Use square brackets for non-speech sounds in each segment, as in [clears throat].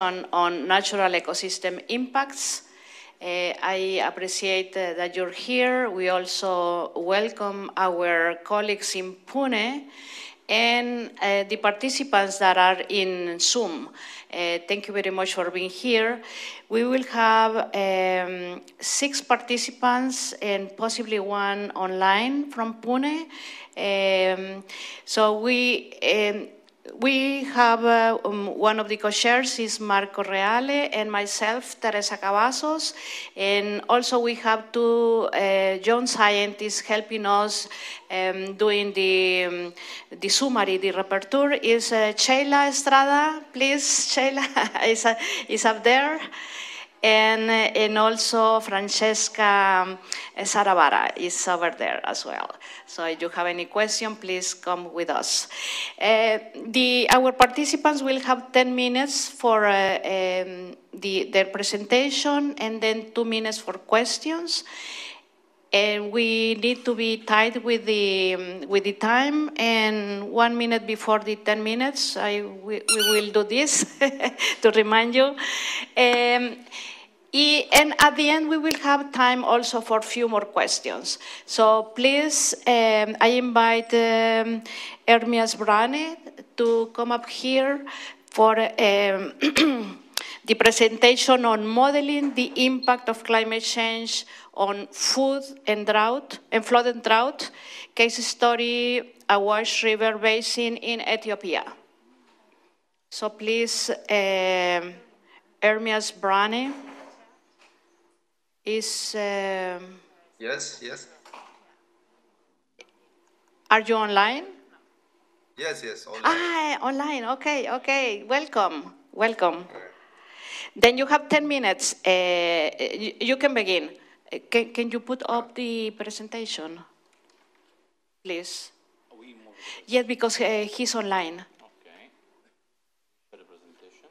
on, on natural ecosystem impacts. Uh, I appreciate uh, that you're here. We also welcome our colleagues in Pune and uh, the participants that are in Zoom. Uh, thank you very much for being here. We will have um, six participants and possibly one online from Pune. Um, so we um, we have uh, um, one of the co-chairs is Marco Reale and myself, Teresa Cavazos. And also we have two uh, young scientists helping us um, doing the, um, the summary, the repertoire is uh, Sheila Estrada. Please, Sheila [laughs] is, uh, is up there and, and also Francesca Saravara is over there as well. So if you have any question, please come with us. Uh, the, our participants will have 10 minutes for uh, um, the, their presentation and then two minutes for questions. And we need to be tight with the, um, with the time. And one minute before the 10 minutes, I, we, we will do this [laughs] to remind you. Um, and at the end, we will have time also for a few more questions. So please, um, I invite um, Ermias Brane to come up here for um, [clears throat] the presentation on modeling the impact of climate change on food and drought, and flood and drought, case study, Awash River Basin in Ethiopia. So please, um, Ermias Brane is. Um, yes, yes. Are you online? Yes, yes, online. Ah, online. Okay, okay. Welcome, welcome. Then you have 10 minutes. Uh, you, you, can begin. Can, can you put up the presentation, please? Yes, because uh, he's online. Okay. The presentation?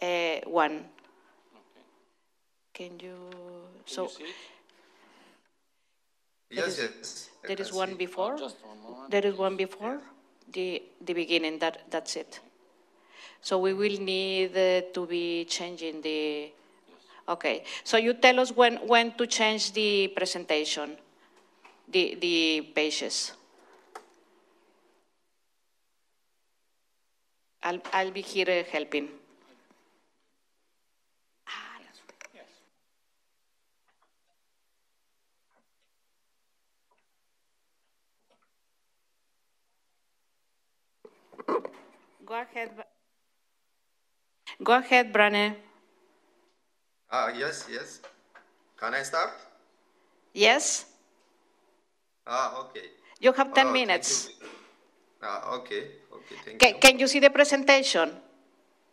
Uh, one. Okay. Can you? Can so. you see it? Yes, is- yes. I There one see. before. Just one moment. There is one before the the beginning. That that's it. So we will need uh, to be changing the. Okay. So you tell us when when to change the presentation, the the pages. I'll I'll be here uh, helping. Ah, that's right. Yes. Go ahead. Go ahead, Brane. Ah, yes, yes. Can I start? Yes, Ah, okay. you have 10 Oh, minutes. Ah, okay, okay, thank Can, you. can you see the presentation?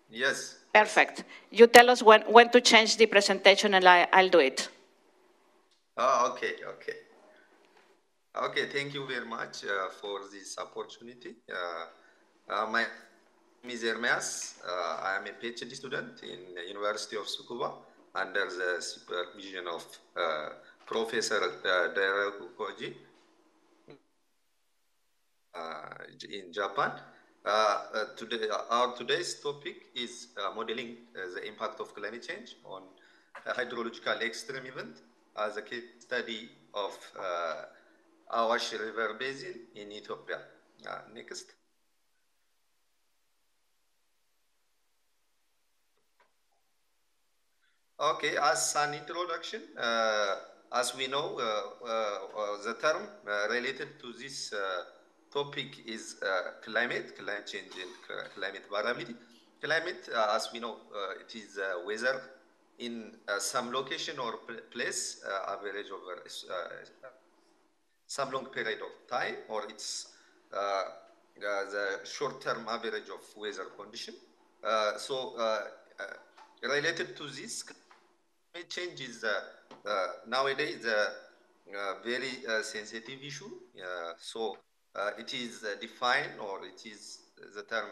Yes. Perfect. You tell us when, when to change the presentation and I, I'll do it. Ah, okay, okay. Okay, thank you very much uh, for this opportunity. Uh, uh, my name is Hermes. Uh, I am a PhD student in the University of Tsukuba under the supervision of uh, Professor uh, Dairaku Koji uh, in Japan. Uh, uh, today, our today's topic is modeling the impact of climate change on hydrological extreme event as a case study of uh, Awash River Basin in Ethiopia. Next. Okay, as an introduction, uh, as we know, uh, uh, uh, the term related to this topic is climate, climate change and climate variability. Climate, as we know, it is weather in some location or pl- place, average over some long period of time, or it's uh, the short-term average of weather condition. Uh, so, uh, related to this, climate change is uh, uh, nowadays a uh, very sensitive issue. So, it is defined, or it is the term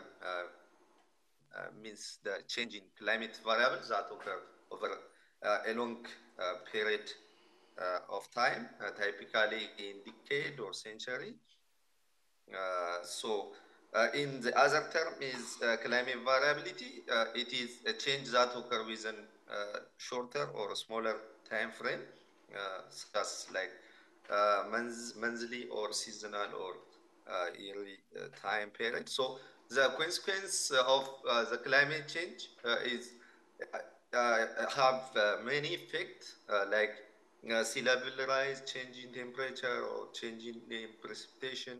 means the change in climate variables that occur over a long period uh, of time, uh, typically in decade or century. Uh, so in the other term is climate variability. It is a change that occurs within shorter or smaller time frame, uh, such as like uh, months, monthly or seasonal or yearly time period. So the consequence of the climate change is have many effects like sea level rise, change in temperature or change in precipitation,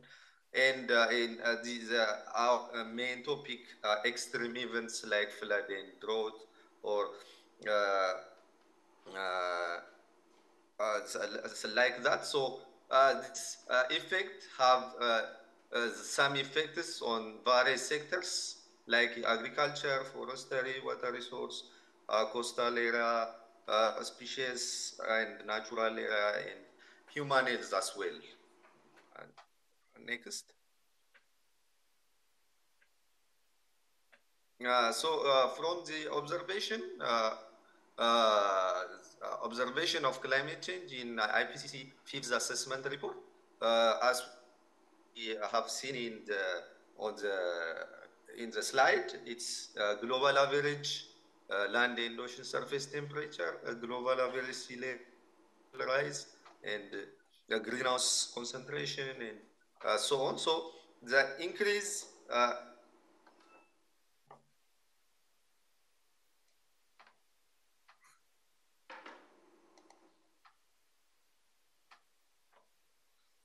and uh, in uh, these uh, our main topic extreme events like flood and drought or Uh, uh, uh, like that. So this effect have some effects on various sectors like agriculture, forestry, water resource, coastal area, species and natural area and human health as well. Next. So uh, from the observation, uh, uh observation of climate change in IPCC fifth assessment report, uh, as we have seen in the on the in the slide, it's global average land and ocean surface temperature, global average sea level rise, and the greenhouse concentration and uh, so on. So the increase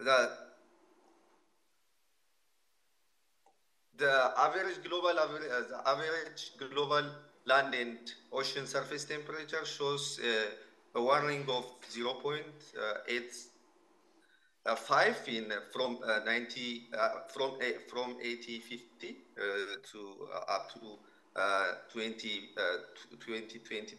the the average global average, uh, the average global land and ocean surface temperature shows uh, a warning of 0.8 uh, five in uh, from uh, 90 from from 8050 to up to 20 2020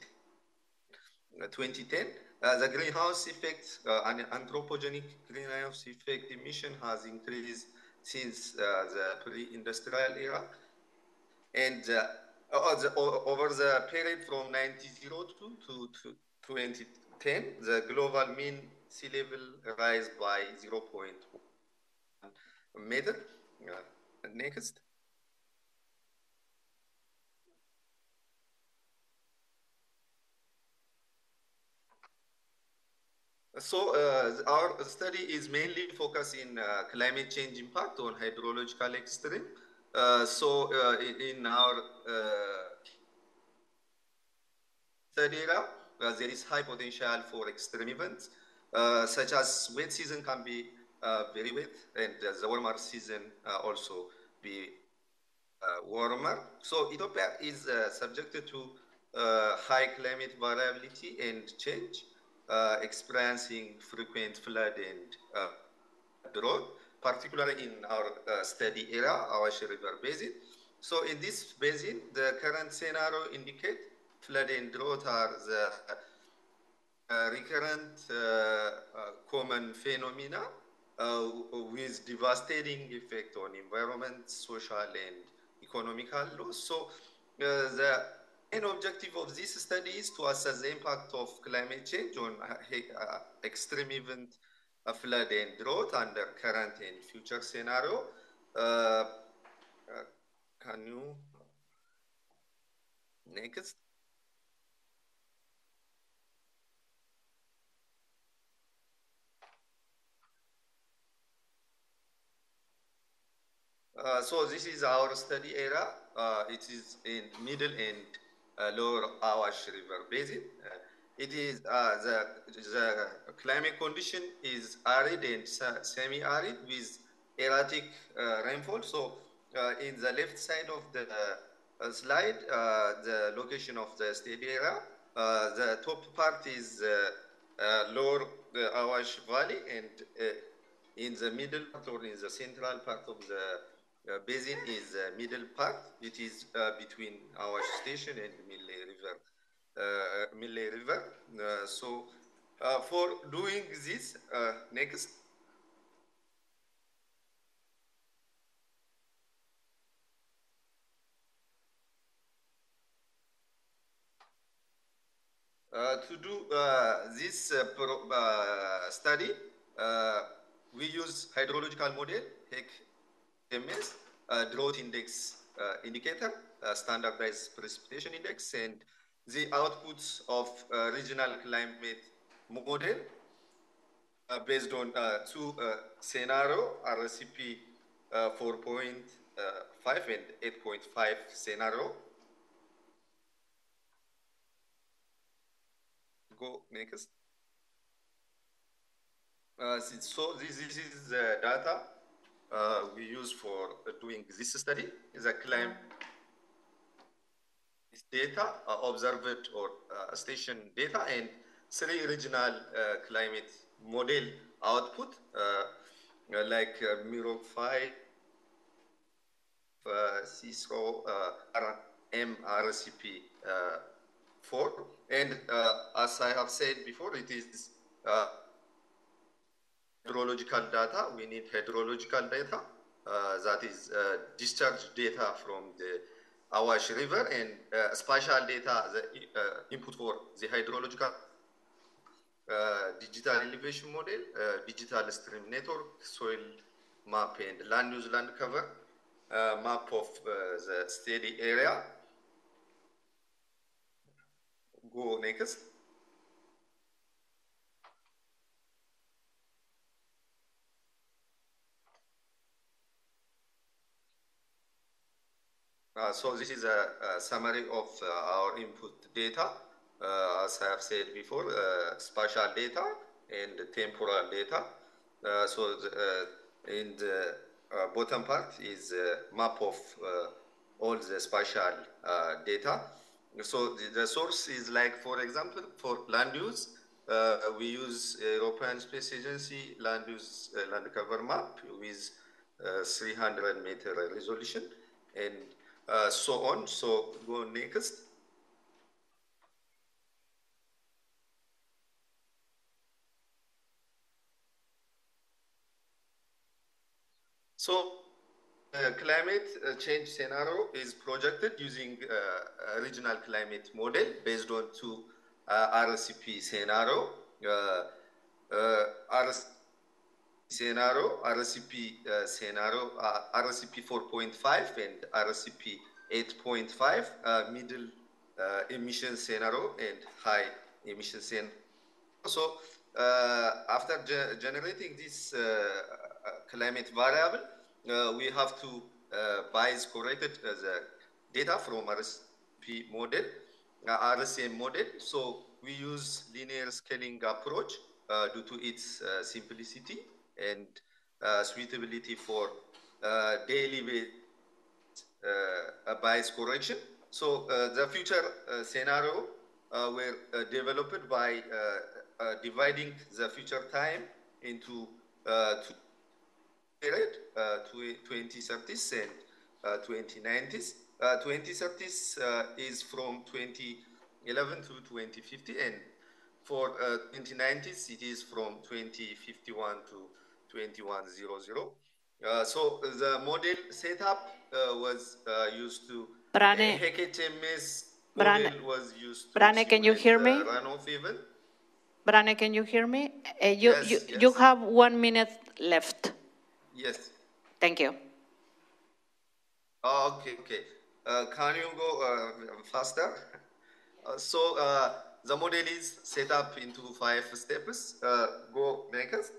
2010 uh, the greenhouse effect, uh, an anthropogenic greenhouse effect emission has increased since uh, the pre-industrial era. And the, over the period from 1902 to, to 2010, the global mean sea level rise by 0.1 meter. Uh, next. So uh, our study is mainly focused in uh, climate change impact on hydrological extreme. Uh, so uh, in our uh, study area, uh, there is high potential for extreme events. Such as wet season can be very wet and the warmer season also be warmer. So Ethiopia is subjected to high climate variability and change, experiencing frequent flood and drought, particularly in our study area, Awash River Basin. So in this basin, the current scenario indicate flood and drought are the recurrent uh, uh, common phenomena uh, with devastating effect on environment, social and economical loss. So the main objective of this study is to assess the impact of climate change on extreme event flood and drought under current and future scenario. can you next? Uh, so this is our study area. Uh, it is in middle and uh, Uh, lower Awash River Basin. Uh, it is uh, the, the climate condition is arid and semi-arid with erratic uh, rainfall. So uh, in the left side of the slide, the location of the study area. the top part is lower Awash Valley and in the middle part or in the central part of the uh, basin is uh, middle part. It is uh, between our station and Mille River. Uh, Mille River. Uh, so uh, for doing this, next. to do this pro, study, we use hydrological model, HEC MS. uh, drought index uh, indicator, uh, standardized precipitation index, and the outputs of uh, regional climate model uh, based on uh, two scenario, RCP uh, 4.5 and 8.5 scenario. Go next. So this, this is the data uh, we use for uh, doing this study. Is a climate data, uh, observed or uh, station data, and three regional uh, climate model output, uh, like uh, Mirror 5, uh, CSIRO, uh, MRCP uh, 4. And as I have said before, it is hydrological data. We need hydrological data. Uh, that is uh, discharge data from the Awash River and uh, spatial data, the uh, input for the hydrological uh, digital elevation model, uh, digital stream network, soil map and land use land cover, uh, map of uh, the steady area. Go next. Uh, so this is a, a summary of uh, our input data. Uh, as I have said before, uh, spatial data and temporal data. Uh, so the, in the bottom part is a map of all the spatial data. So the, the source is like, for example, for land use, we use European Space Agency land use land cover map with uh, 300 meter resolution and uh, so on. So go next. So uh, climate uh, change scenario is projected using uh, regional climate model based on two uh, RCP scenario. Uh, uh, scenario, RCP uh, scenario, uh, RCP 4.5 and RCP 8.5, uh, middle uh, emission scenario and high emission scenario. So uh, after ge- generating this uh, climate variable, uh, we have to bias corrected the data from RCP model, RCM model. So we use linear scaling approach due to its simplicity and uh, suitability for uh, daily ba- uh, bias correction. So uh, the future scenario were developed by dividing the future time into two period, uh, 2030s and uh, 2090s. Uh, 2030s uh, is from 2011 to 2050, and for uh, 2090s it is from 2051 to 2100. Uh, so the model setup uh, was uh, used to Brane. HEC-HMS Brane. model was used to Brane, can you hear me? runoff event. Brane, can you hear me? Uh, you, Yes, you, you have one minute left. Yes. Thank you. Oh, okay, okay. Uh, can you go uh, faster? [laughs] Uh, so uh, the model is set up into five steps. Uh, go next.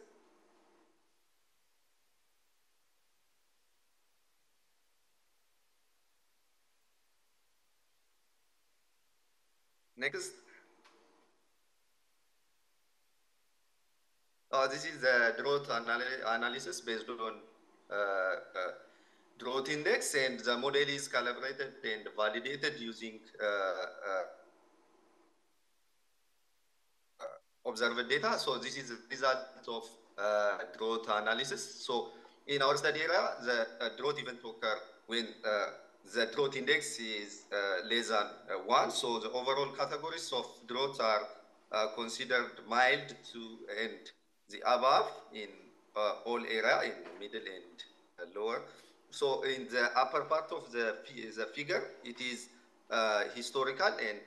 Next. Uh, this is the drought anal- analysis based on uh, uh, index, and the model is calibrated and validated using uh, uh, uh, observed data. So this is the result of uh, drought analysis. So in our study area, the drought event occur when the drought index is uh, less than uh, one. So the overall categories of drought are uh, considered mild to and the above in uh, all area in middle and lower. So in the upper part of the, the figure, it is historical, and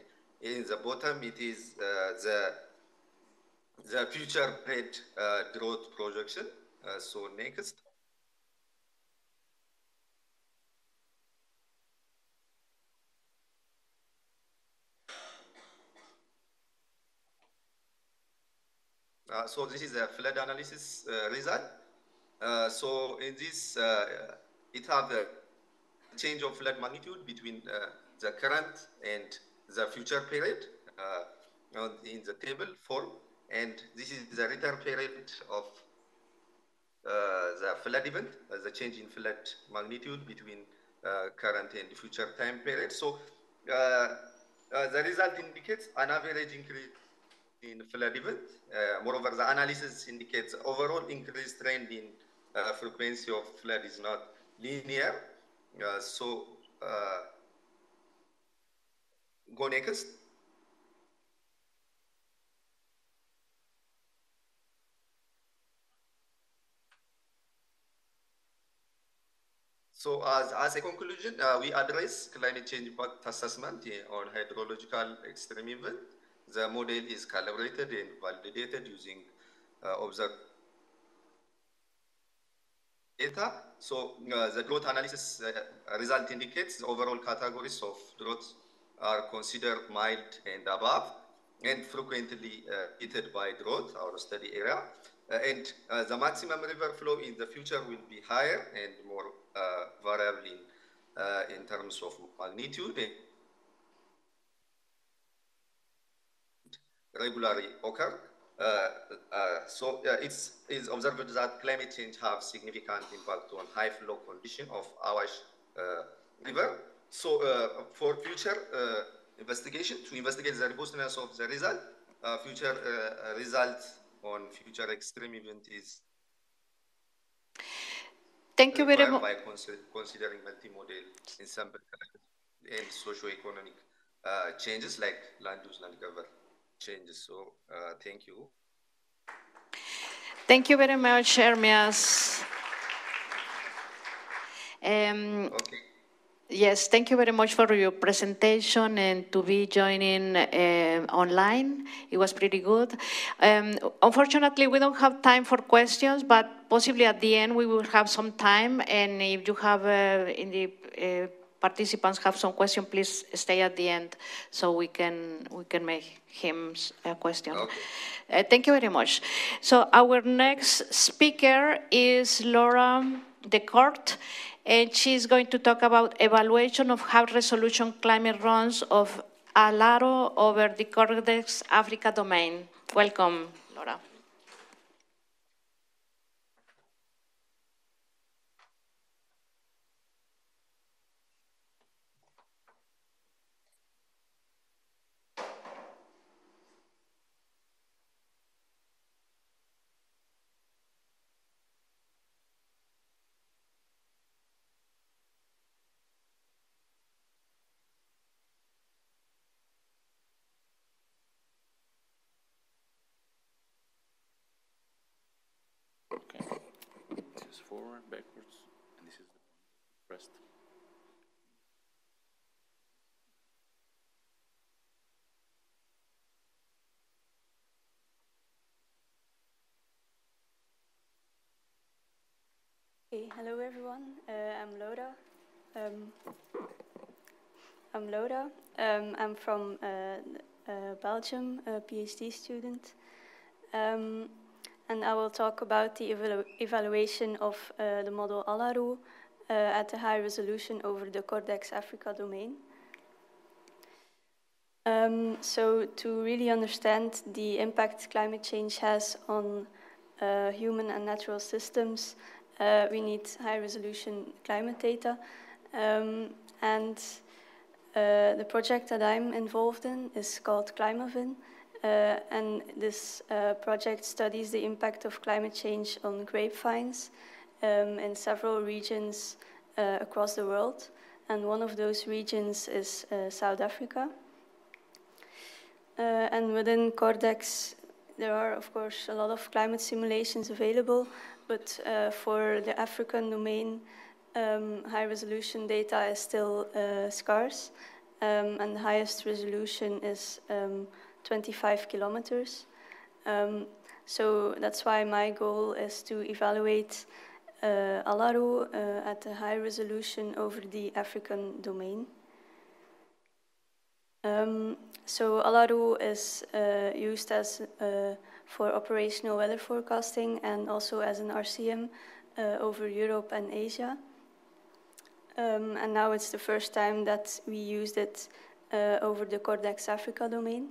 in the bottom, it is the the future rate uh, projection. Uh, so next. So this is a flood analysis uh, result. Uh, so in this, uh, it have the change of flood magnitude between uh, the current and the future period uh, in the table form. And this is the return period of the flood event, the change in flood magnitude between current and future time period. So the result indicates an average increase in flood event. Uh, moreover, the analysis indicates overall increased trend in uh, frequency of flood is not linear. Uh, so, uh, go next. So as, as a conclusion, uh, we address climate change impact assessment on hydrological extreme event the model is calibrated and validated using uh, observed data. So uh, the drought analysis uh, result indicates the overall categories of droughts are considered mild and above and frequently uh, hit by drought, our study area. Uh, and uh, the maximum river flow in the future will be higher and more uh, variable in, in terms of magnitude regularly occur. Uh, uh, so uh, it's, it's observed that climate change have significant impact on high flow condition of Awash River. So for future investigation, to investigate the robustness of the result, future results on future extreme event is Thank you very much. By considering multimodal ensemble and socio-economic uh, changes like land use, land cover changes. So uh, thank you. Thank you very much, Hermias. Um, okay. Yes, thank you very much for your presentation and to be joining uh, online. It was pretty good. Um, unfortunately, we don't have time for questions, but possibly at the end we will have some time. And if you have uh, in the uh, participants have some question, please stay at the end so we can we can make him a question. Okay. Uh, thank you very much. So our next speaker is Laura Decourt, and she's going to talk about evaluation of high resolution climate runs of Alaro over the Cordex Africa domain. Welcome, Laura. Forward, backwards, and this is the rest. Okay, hello everyone. Uh, I'm Laura. Um, I'm Laura. Um, I'm from uh, uh, Belgium, a PhD student. Um, and I will talk about the evalu evaluation of uh, the model Alaro uh, at a high resolution over the Cordex Africa domain. Um, so to really understand the impact climate change has on uh, human and natural systems, uh, we need high resolution climate data. Um, and uh, the project that I'm involved in is called Climavin. Uh, and this uh, project studies the impact of climate change on grapevines um, in several regions uh, across the world. And one of those regions is South Africa. and within Cordex, there are, of course, a lot of climate simulations available, but uh, for the African domain, um, high resolution data is still uh, scarce, um, and the highest resolution is um, 25 kilometers. Um, so that's why my goal is to evaluate uh, Alaro uh, at a high resolution over the African domain. Um, so Alaro is uh, used as uh, for operational weather forecasting and also as an RCM uh, over Europe and Asia. Um, and now it's the first time that we used it uh, over the Cordex Africa domain.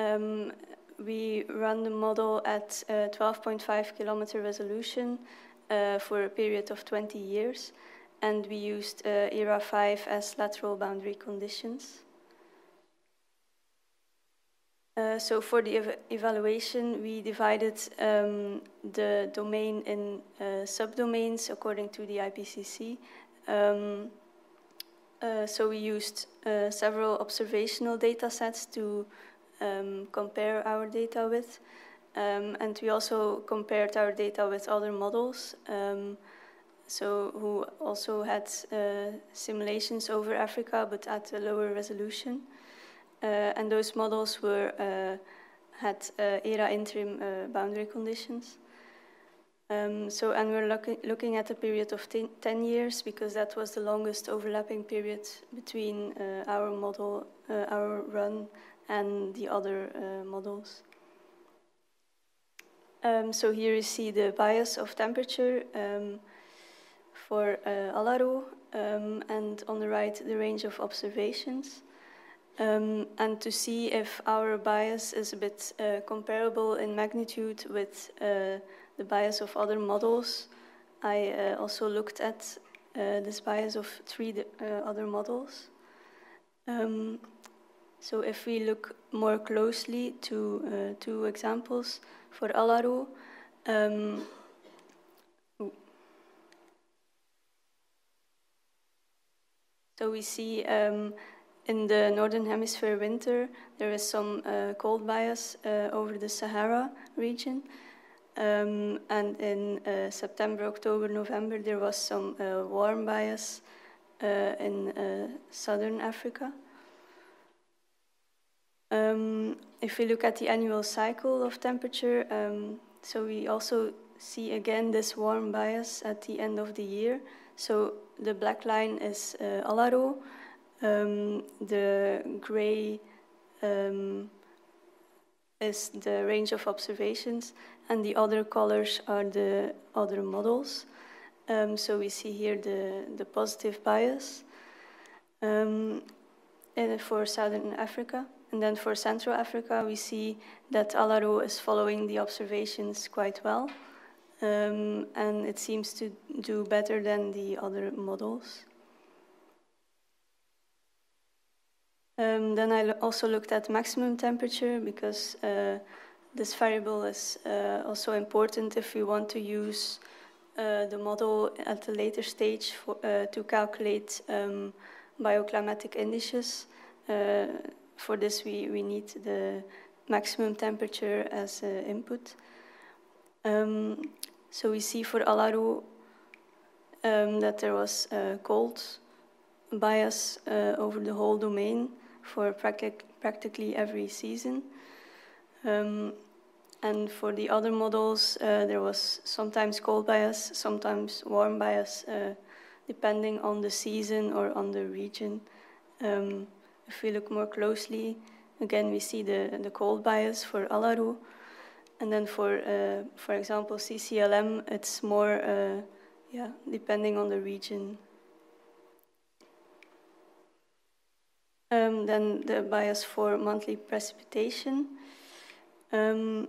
Um, we run the model at 12.5 kilometer resolution uh, for a period of 20 years, and we used uh, ERA 5 as lateral boundary conditions. Uh, so for the ev evaluation, we divided um, the domain in uh, subdomains according to the IPCC. Um, uh, so we used uh, several observational data sets to um, compare our data with. Um, and we also compared our data with other models, um, so who also had uh, simulations over Africa, but at a lower resolution. Uh, and those models were uh, had uh, ERA interim uh, boundary conditions. Um, so, and we're looking, looking at a period of ten, 10 years because that was the longest overlapping period between uh, our model, our run, and the other uh, models. Um, so here you see the bias of temperature um, for uh, Alaro, um, and on the right the range of observations. Um, and to see if our bias is a bit uh, comparable in magnitude with uh, the bias of other models, I uh, also looked at uh, this bias of three other models. So if we look more closely to uh, two examples for Alaro, um, so we see um, in the northern hemisphere winter there is some uh, cold bias uh, over the Sahara region. Um, and in uh, September, October, November, there was some uh, warm bias uh, in southern Africa. Um, if we look at the annual cycle of temperature, um, so we also see again this warm bias at the end of the year. So the black line is uh, Alaro, um, the gray um, is the range of observations, and the other colors are the other models. Um, so we see here the, the positive bias um, for Southern Africa. And then for Central Africa, we see that Alaro is following the observations quite well. Um, and it seems to do better than the other models. Um, then I also looked at maximum temperature because uh, this variable is uh, also important if we want to use uh, the model at a later stage for, uh, to calculate um, bioclimatic indices. Uh, for this, we, we need the maximum temperature as input. Um, so we see for Alaro um, that there was a cold bias uh, over the whole domain for practic practically every season. Um, and for the other models, uh, there was sometimes cold bias, sometimes warm bias, uh, depending on the season or on the region. Um, if we look more closely, again, we see the, the cold bias for Alaro. And then for, uh, for example, CCLM, it's more, uh, yeah, depending on the region. Um, then the bias for monthly precipitation. Um,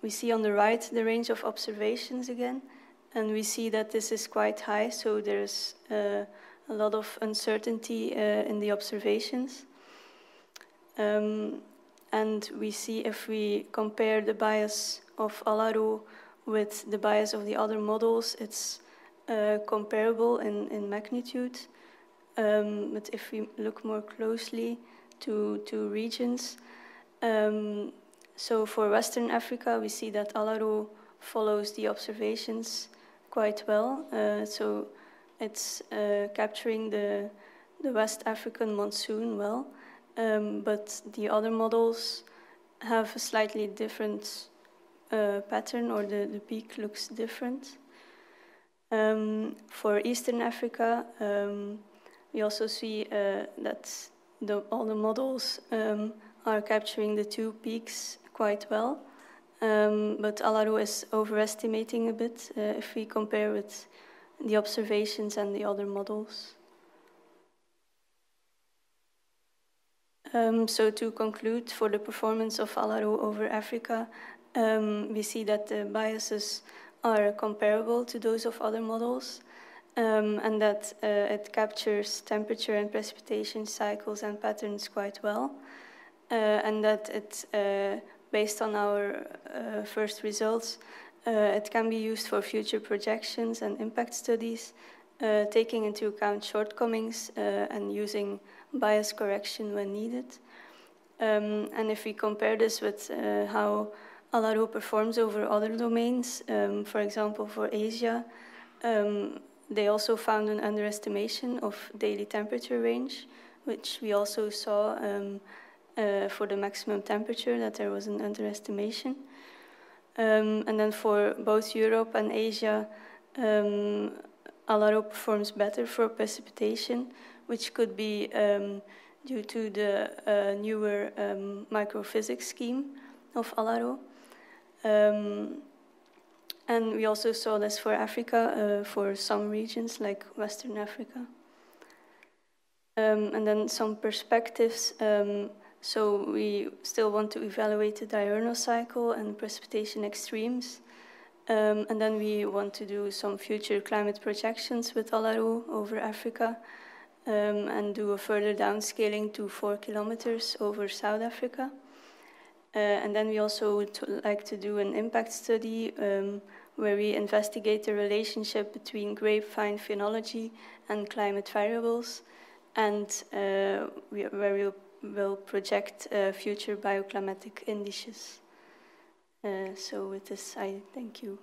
we see on the right the range of observations again, and we see that this is quite high, so there's uh, a lot of uncertainty uh, in the observations. Um, and we see if we compare the bias of Alaro with the bias of the other models, it's uh, comparable in, in magnitude. Um, but if we look more closely to, to regions, um, so for Western Africa, we see that Alaro follows the observations quite well. Uh, so it's uh, capturing the, the West African monsoon well. Um, but the other models have a slightly different uh, pattern or the, the peak looks different. Um, for Eastern Africa, um, we also see uh, that the, all the models um, are capturing the two peaks quite well. Um, but Alaro is overestimating a bit uh, if we compare with the observations and the other models. Um, so to conclude, for the performance of Alaro over Africa, um, we see that the biases are comparable to those of other models, um, and that uh, it captures temperature and precipitation cycles and patterns quite well, uh, and that it, uh, based on our uh, first results, uh, it can be used for future projections and impact studies, uh, taking into account shortcomings and using bias correction when needed. Um, and if we compare this with uh, how Alaro performs over other domains, um, for example, for Asia, um, they also found an underestimation of daily temperature range, which we also saw um, uh, for the maximum temperature, that there was an underestimation. Um, and then for both Europe and Asia, um, Alaro performs better for precipitation, which could be um, due to the uh, newer um, microphysics scheme of Alaro. Um, and we also saw this for Africa, uh, for some regions like Western Africa. Um, and then some perspectives. Um, so we still want to evaluate the diurnal cycle and precipitation extremes. Um, and then we want to do some future climate projections with Alaro over Africa um, and do a further downscaling to four kilometers over South Africa. Uh, and then we also would like to do an impact study um, where we investigate the relationship between grapevine phenology and climate variables, and uh, we, where we will project uh, future bioclimatic indices. Uh, so with this, I thank you.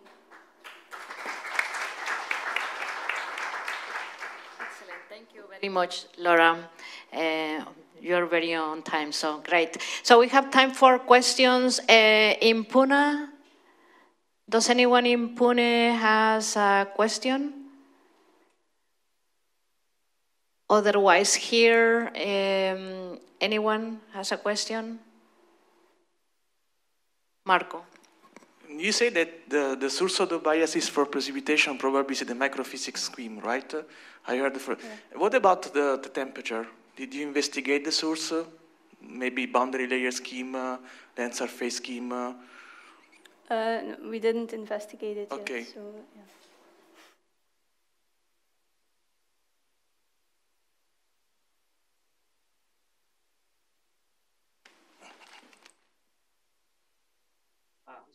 Very much, Laura. Uh, you're very on time, so great. So we have time for questions. Uh, in Pune, does anyone in Pune has a question? Otherwise, here, um, anyone has a question? Marco. You say that the, the source of the bias is for precipitation probably is the microphysics scheme, right? I heard for. Yeah. What about the, the temperature? Did you investigate the source? Maybe boundary layer schema, then surface schema? Uh, no, we didn't investigate it okay. yet. So, yeah.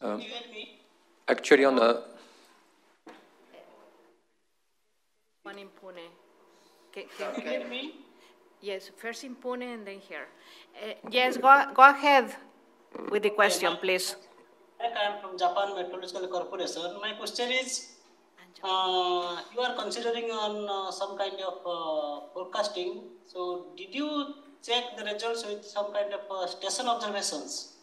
Um, actually, on the one in Pune. Can, can you hear me? Yes, first in Pune and then here. Uh, yes, go, go ahead with the question, please. I am from Japan Meteorological Corporation. My question is, uh, you are considering on uh, some kind of uh, forecasting. So, did you check the results with some kind of uh, station observations?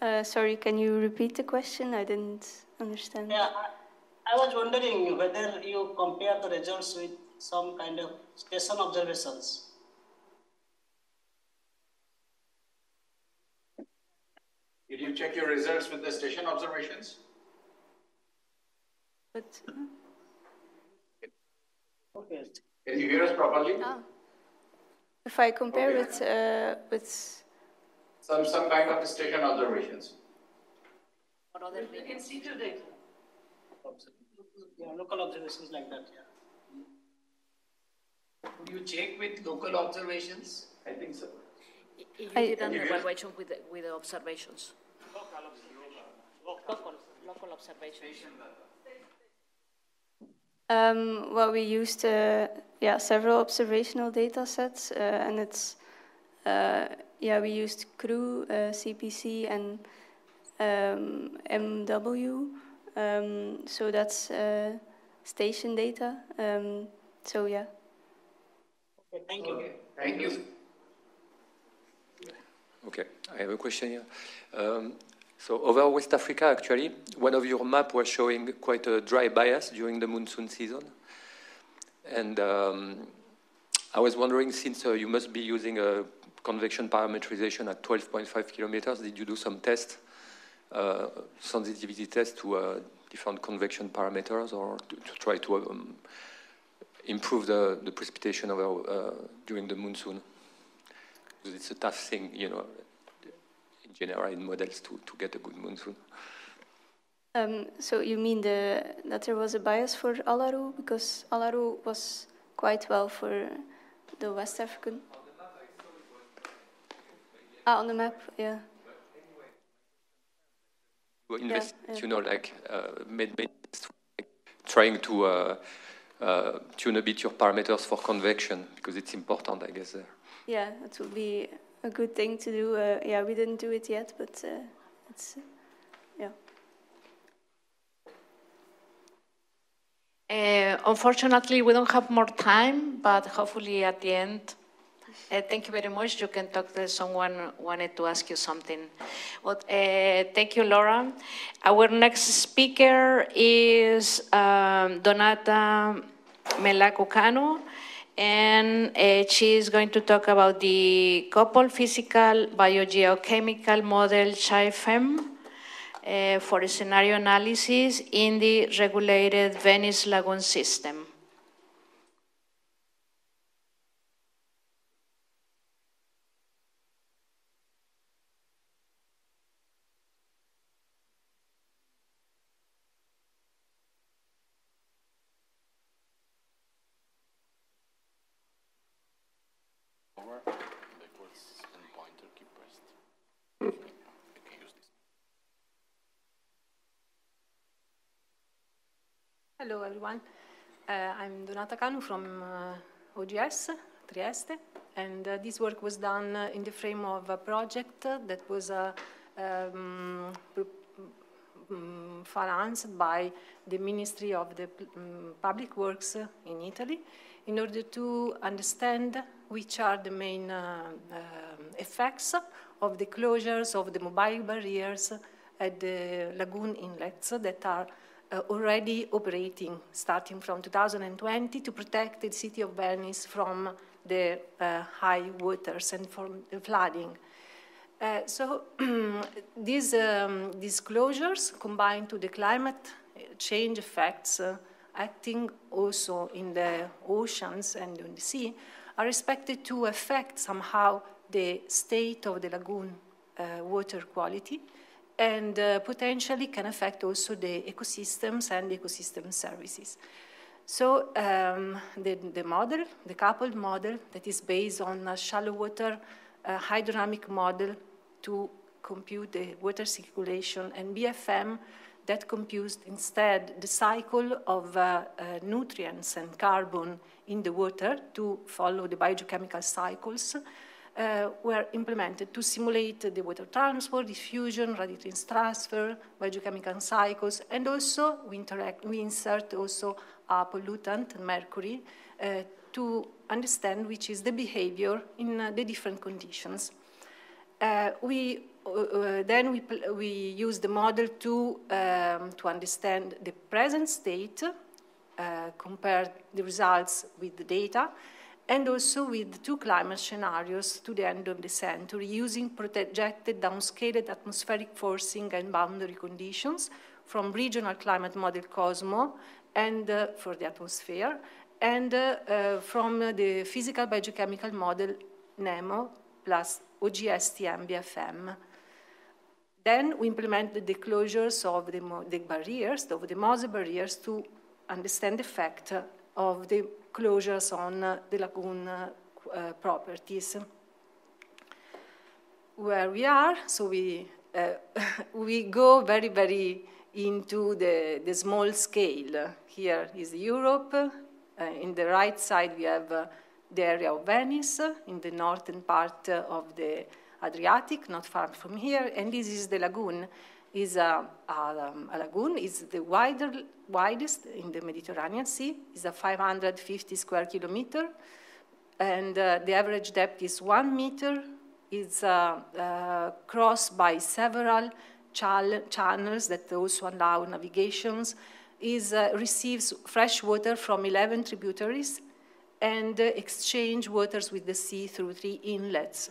Uh, sorry, can you repeat the question? I didn't understand. Yeah, I, I was wondering whether you compare the results with some kind of station observations. Did you check your results with the station observations? But, Okay. Can you hear us properly? ah. If I compare Okay. with, uh, with Some, some kind of station observations. Or other You can see the data. Yeah, local observations like that, yeah. Could you check with local observations? I think so. You I- did an evaluation with the, with the observations. Local, local observations. Um, well, we used uh, yeah several observational data sets, uh, and it's uh, yeah we used CRU, uh, CPC, and um, MW. Um, so that's uh, station data. Um, so yeah. Okay, thank you. Okay, thank you. Okay, I have a question here. Um, so over West Africa, actually, one of your map was showing quite a dry bias during the monsoon season. And um, I was wondering, since uh, you must be using a convection parametrization at 12.5 kilometers, did you do some tests, uh, sensitivity tests to uh, different convection parameters or to, to try to um, improve the, the precipitation over, uh, during the monsoon? Because it's a tough thing, you know, in general in models to, to get a good monsoon. Um, so you mean the, that there was a bias for Alaro because Alaro was quite well for the West African. Ah, on the map, yeah. You invest, yeah. you know, like uh, made, made trying to uh, uh, tune a bit your parameters for convection because it's important, I guess. There. Yeah, that would be a good thing to do. Uh, yeah, we didn't do it yet, but uh, it's yeah. Uh, unfortunately, we don't have more time, but hopefully at the end. Uh, thank you very much. You can talk to someone wanted to ask you something. Well, uh, thank you, Laura. Our next speaker is um, Donata Melaku Canu, and uh, she is going to talk about the coupled physical biogeochemical model SHYFEM uh, for scenario analysis in the regulated Venice Lagoon system. Forward, backwards, and pointer keep pressed. You can use this. Hello, everyone. Uh, I'm Donata Canu from uh, OGS, Trieste, and uh, this work was done uh, in the frame of a project that was uh, um, um, financed by the Ministry of the um, Public Works in Italy in order to understand which are the main uh, effects of the closures of the mobile barriers at the lagoon inlets that are uh, already operating starting from 2020 to protect the city of Venice from the uh, high waters and from the flooding. Uh, so [clears throat] these um, disclosures combined to the climate change effects uh, acting also in the oceans and in the sea are expected to affect somehow the state of the lagoon uh, water quality and uh, potentially can affect also the ecosystems and ecosystem services. So um, the, the, model, the coupled model that is based on a shallow water uh, hydrodynamic model to compute the water circulation and BFM that computes instead the cycle of uh, uh, nutrients and carbon in the water to follow the biogeochemical cycles uh, were implemented to simulate the water transport, diffusion, radiation transfer, biogeochemical cycles, and also we, interact, we insert also a pollutant, mercury, uh, to understand which is the behavior in uh, the different conditions. Uh, we uh, uh, then we, we use the model to, um, to understand the present state, compare the results with the data, and also with two climate scenarios to the end of the century using projected downscaled atmospheric forcing and boundary conditions from regional climate model COSMO and uh, for the atmosphere and uh, uh, from the physical biogeochemical model NEMO plus OGSTM BFM. Then we implemented the closures of the, the barriers, of the Mose barriers to understand the effect of the closures on uh, the lagoon uh, uh, properties. Where we are, so we, [laughs] we go very, very into the, the small scale. Here is Europe. in the right side, we have the area of Venice, in the northern part of the Adriatic, not far from here, and this is the lagoon is a, a, um, a lagoon, is the wider, widest in the Mediterranean Sea, is a 550 square kilometer, and uh, the average depth is one meter, it's uh, uh, crossed by several channels that also allow navigations, is, uh, receives fresh water from 11 tributaries, and exchange waters with the sea through three inlets.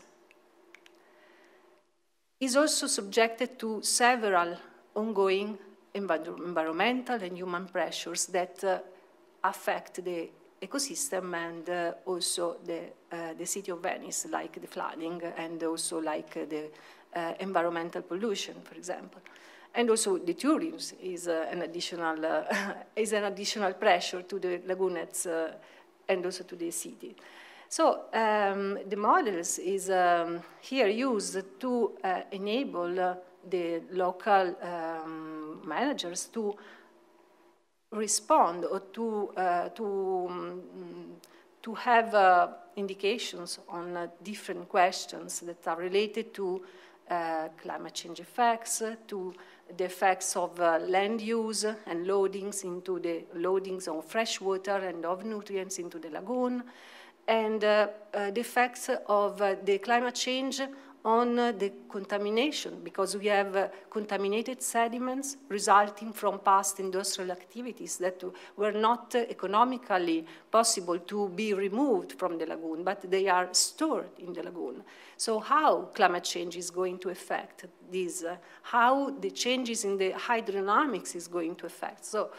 Is also subjected to several ongoing environmental and human pressures that uh, affect the ecosystem and uh, also the, uh, the city of Venice, like the flooding and also like the uh, environmental pollution, for example. And also the tourism is uh, an additional uh, [laughs] is an additional pressure to the lagoonets and also to the city. So um, the models is um, here used to enable the local um, managers to respond or to, uh, to, um, to have uh, indications on uh, different questions that are related to uh, climate change effects, to the effects of uh, land use and loadings into the loadings of fresh water and of nutrients into the lagoon, and uh, the effects of the climate change on uh, the contamination because we have uh, contaminated sediments resulting from past industrial activities that were not uh, economically possible to be removed from the lagoon, but they are stored in the lagoon. So how climate change is going to affect this, uh, how the changes in the hydrodynamics is going to affect. So,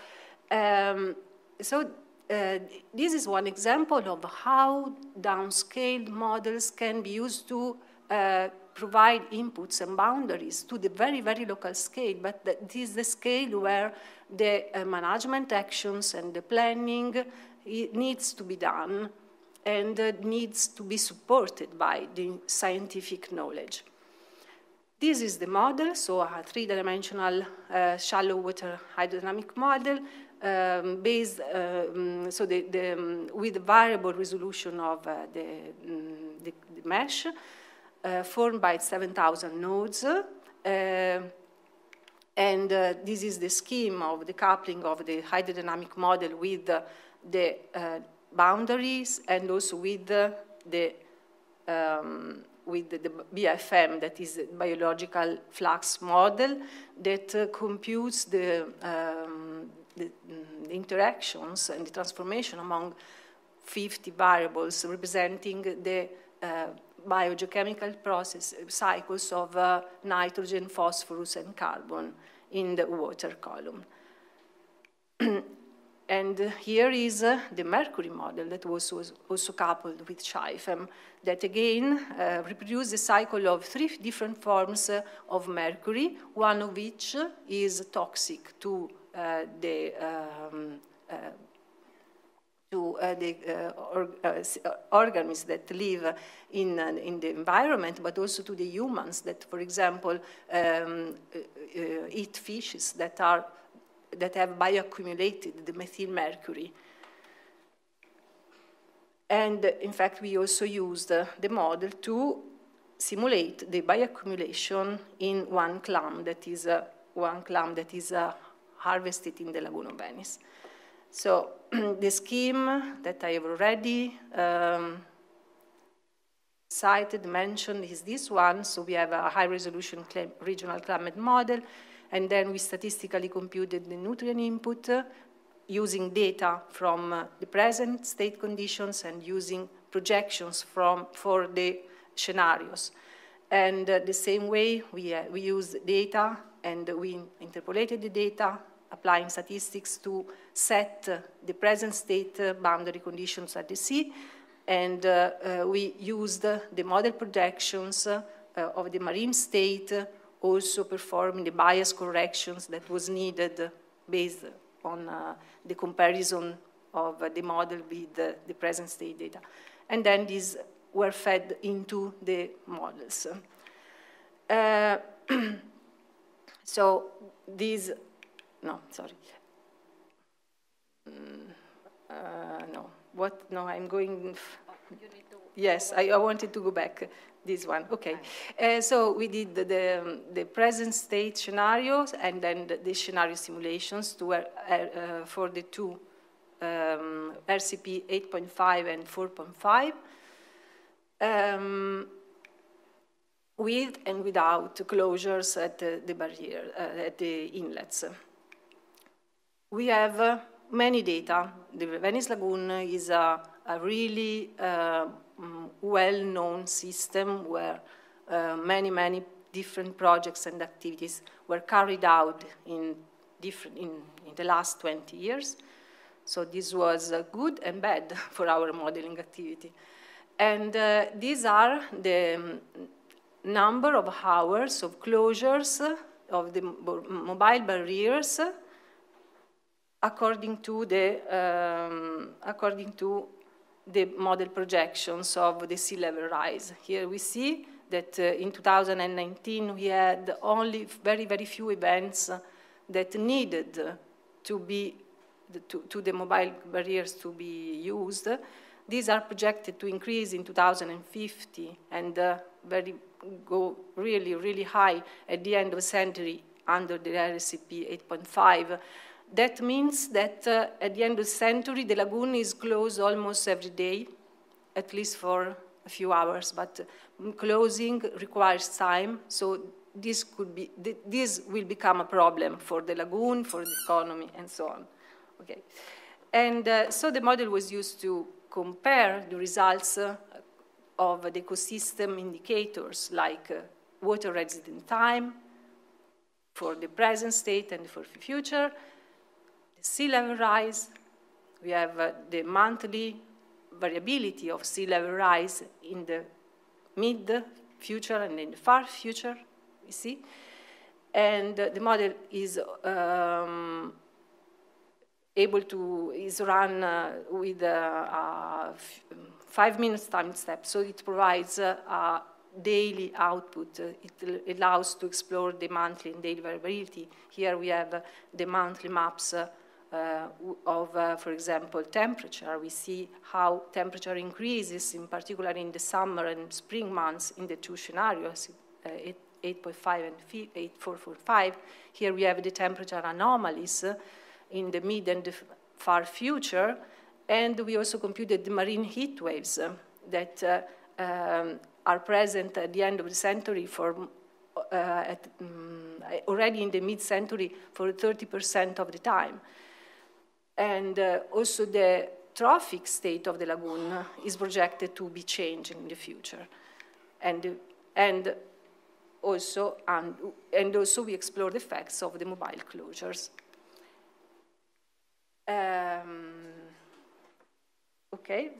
um, so uh, this is one example of how downscaled models can be used to uh, provide inputs and boundaries to the very, very local scale, but that is the scale where the uh, management actions and the planning needs to be done and uh, needs to be supported by the scientific knowledge. This is the model, so a three-dimensional uh, shallow water hydrodynamic model um, based, um, so the, the, um, with variable resolution of uh, the, mm, the, the mesh, uh, formed by 7,000 nodes. Uh, and uh, this is the scheme of the coupling of the hydrodynamic model with the boundaries and also with the um, with the, BFM, that is the biological flux model, that uh, computes the, um, the, the, interactions and the transformation among 50 variables representing the uh, biogeochemical process cycles of uh, nitrogen, phosphorus, and carbon in the water column. [clears throat] and here is uh, the mercury model that was, was also coupled with SHYFEM that again uh, reproduces the cycle of three different forms uh, of mercury, one of which is toxic to the um, uh, to uh, the uh, or, uh, uh, organisms that live in, uh, in the environment, but also to the humans that, for example, um, uh, eat fishes that, are, that have bioaccumulated the methyl mercury. And in fact, we also used the model to simulate the bioaccumulation in one clam that is, one clam that is harvested in the Lagoon of Venice. So [clears throat] the scheme that I have already um, cited, mentioned, is this one. So we have a high-resolution regional climate model, and then we statistically computed the nutrient input uh, using data from uh, the present state conditions and using projections from, for the scenarios. And uh, the same way, we, uh, we used data and we interpolated the data applying statistics to set the present state boundary conditions at the sea. And uh, uh, we used the model projections uh, of the marine state, also performing the bias corrections that was needed based on the comparison of the model with the present state data. And then these were fed into the models. Uh, [clears throat] so these no, sorry. Mm, uh, no, what, no, I'm going, yes, I, I, wanted to go back, this one, okay. Uh, so we did the, the, the, present state scenarios and then the, the scenario simulations to, uh, uh for the two um, RCP 8.5 and 4.5. Um, with and without closures at the, the barrier, uh, at the inlets. We have uh, many data. The Venice Lagoon is a, a really uh, mm, well-known system where uh, many, many different projects and activities were carried out in, different, in, in the last 20 years. So this was uh, good and bad [laughs] for our modeling activity. And uh, these are the um, number of hours of closures of the mobile barriers according to the, um, according to the model projections of the sea level rise. Here we see that uh, in 2019 we had only very, very few events that needed to be, to, to the mobile barriers to be used. These are projected to increase in 2050 and uh, very, go really, really high at the end of the century under the RCP 8.5. That means that uh, at the end of the century, the lagoon is closed almost every day, at least for a few hours, but closing requires time, so this, could be, this will become a problem for the lagoon, for the economy, and so on. Okay. And uh, so the model was used to compare the results uh, of the ecosystem indicators like uh, water resident time for the present state and for the future, sea level rise, we have uh, the monthly variability of sea level rise in the mid future and in the far future, you see. And uh, the model is um, able to, is run uh, with a, five minutes time step. So it provides a daily output. It allows to explore the monthly and daily variability. Here we have the monthly maps uh, of, uh, for example, temperature. We see how temperature increases, in particular in the summer and spring months in the two scenarios, uh, 8.5 and 8.445. Here we have the temperature anomalies in the mid and the far future. And we also computed the marine heat waves that uh, um, are present at the end of the century for uh, at, um, already in the mid-century for 30% of the time. And uh, also the trophic state of the lagoon is projected to be changing in the future. And, and, also, and, and also we explore the effects of the mobile closures. Um, okay,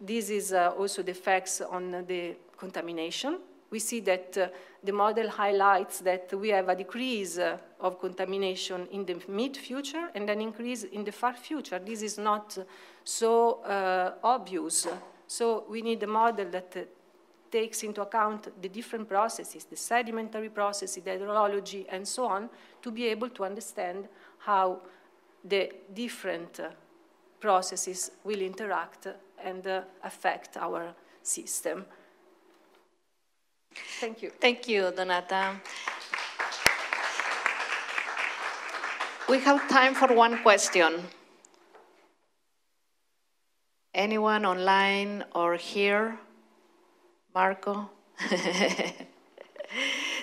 this is uh, also the effects on the contamination. We see that uh, the model highlights that we have a decrease uh, of contamination in the mid-future and an increase in the far future. This is not so uh, obvious. So we need a model that uh, takes into account the different processes, the sedimentary processes, the hydrology, and so on, to be able to understand how the different uh, processes will interact and uh, affect our system. Thank you. Thank you, Donata. We have time for one question. Anyone online or here? Marco? [laughs] Thank,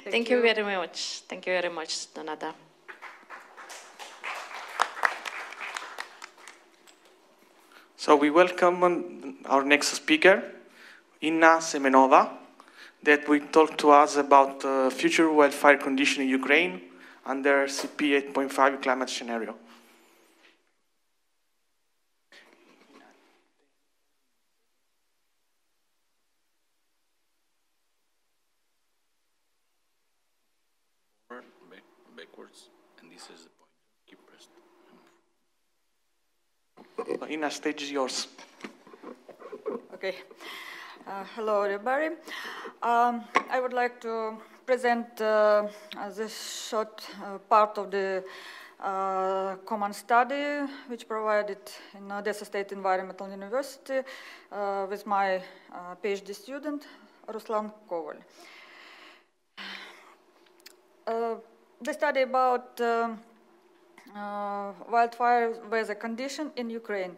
Thank you. you very much. Thank you very much, Donata. So we welcome our next speaker, Inna Semenova that will talk to us about uh, future wildfire condition in Ukraine under CP 8.5 climate scenario. backwards, and this is the point. Keep pressed. Ina, stage is yours. Okay. Uh, hello, everybody. Um, I would like to present uh, this short uh, part of the uh, common study which provided in Odessa State Environmental University uh, with my uh, PhD student, Ruslan Koval. the study about wildfire weather condition in Ukraine.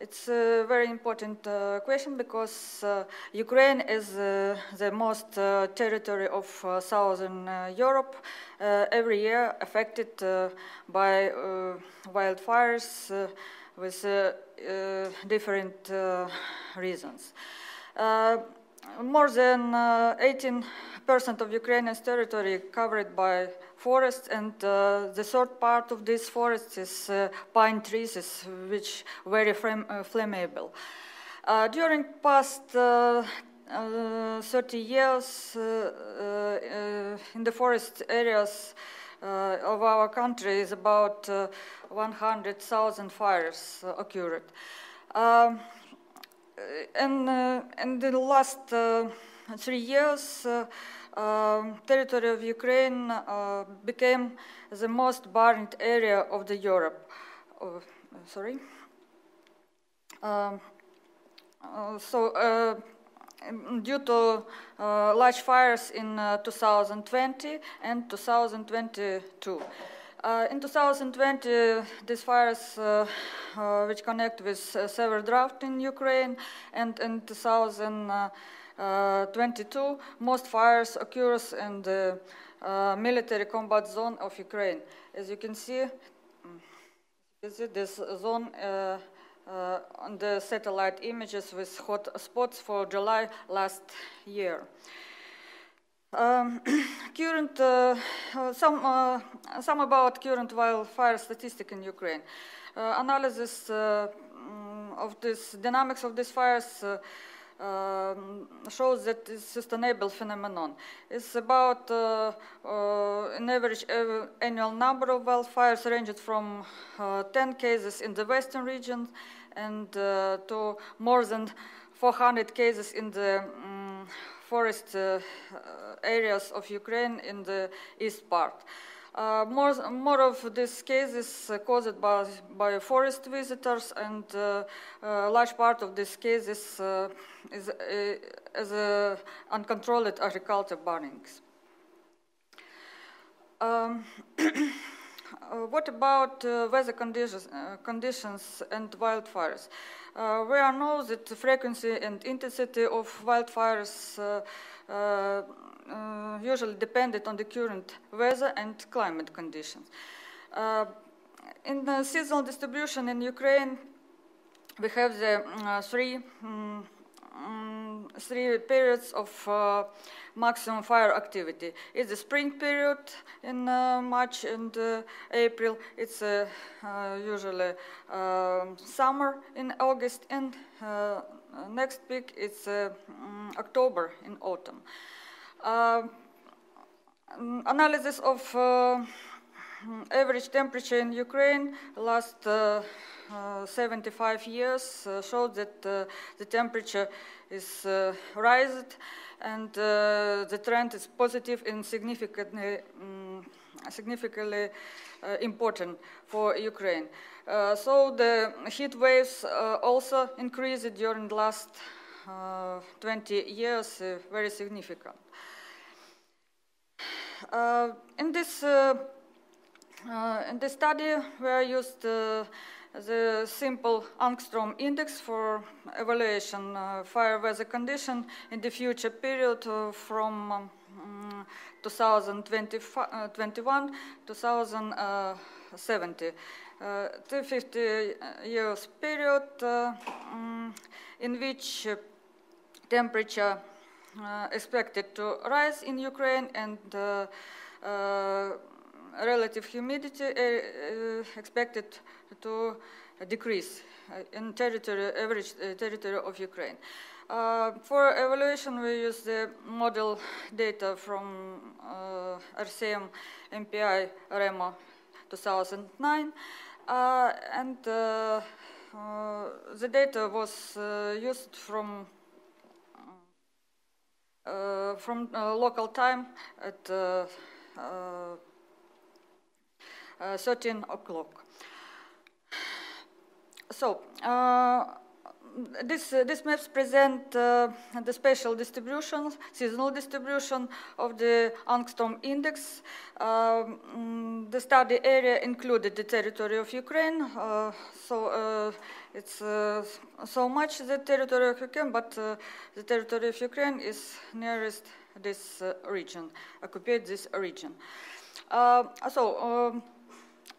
It's a very important uh, question because uh, Ukraine is uh, the most uh, territory of uh, southern uh, Europe every year affected by wildfires with different reasons. more than 18% of Ukrainian territory covered by forests, and uh, the third part of this forest is uh, pine trees, which very flam uh, flammable. Uh, during past uh, uh, 30 years in the forest areas of our country is about 100,000 fires occurred. Um, and in the last three years, um, territory of Ukraine uh, became the most burned area of the Europe. Oh, sorry. Um, uh, so, uh, due to uh, large fires in uh, 2020 and 2022. Uh, in 2020, these fires, which connect with severe drought in Ukraine, and in 2000. Uh, 22, most fires occurs in the uh, military combat zone of Ukraine. As you can see, mm, this zone uh, uh, on the satellite images with hot spots for July last year. Um, [coughs] current, uh, some, uh, some about current wildfire statistic in Ukraine. analysis mm, of this dynamics of these fires shows that it's sustainable phenomenon. It's about uh, uh, an average uh, annual number of wildfires ranged from uh, 10 cases in the western region and to more than 400 cases in the um, forest areas of Ukraine in the east part. Uh, more, more of these cases uh, caused by, by forest visitors and uh, a large part of these cases is as uncontrolled agriculture burnings. Um, [coughs] what about uh, weather conditions, uh, conditions and wildfires? Uh, we all know that the frequency and intensity of wildfires uh, usually depended on the current weather and climate conditions. Uh, in the seasonal distribution in Ukraine, we have the uh, three um, three periods of uh, maximum fire activity. It's the spring period in uh, March and uh, April. It's usually um, summer in August, and next peak it's um, October in autumn. Uh, analysis of uh, average temperature in Ukraine last uh, 75 years showed that the temperature is rising and the trend is positive and significantly, um, significantly important for Ukraine. Uh, so the heat waves uh, also increased during the last uh, 20 years, very significant. Uh, in this uh, uh, in this study, we used the simple angstrom index for evaluation uh, fire weather condition in the future period uh, from um, 2021 2070. Uh, 50 years period um, in which temperature uh, expected to rise in Ukraine and uh, uh, relative humidity expected to decrease in territory, average territory of Ukraine. Uh, for evaluation, we use the model data from uh, RCM MPI REMO 2009, uh, and the data was used from uh, from uh, local time at uh, 13 o'clock. So, this, uh, this maps present uh, the spatial distribution, seasonal distribution of the angstrom index. Um, the study area included the territory of Ukraine, uh, so uh, it's uh, so much the territory of Ukraine, but uh, the territory of Ukraine is nearest this region, occupied this region. so. Um,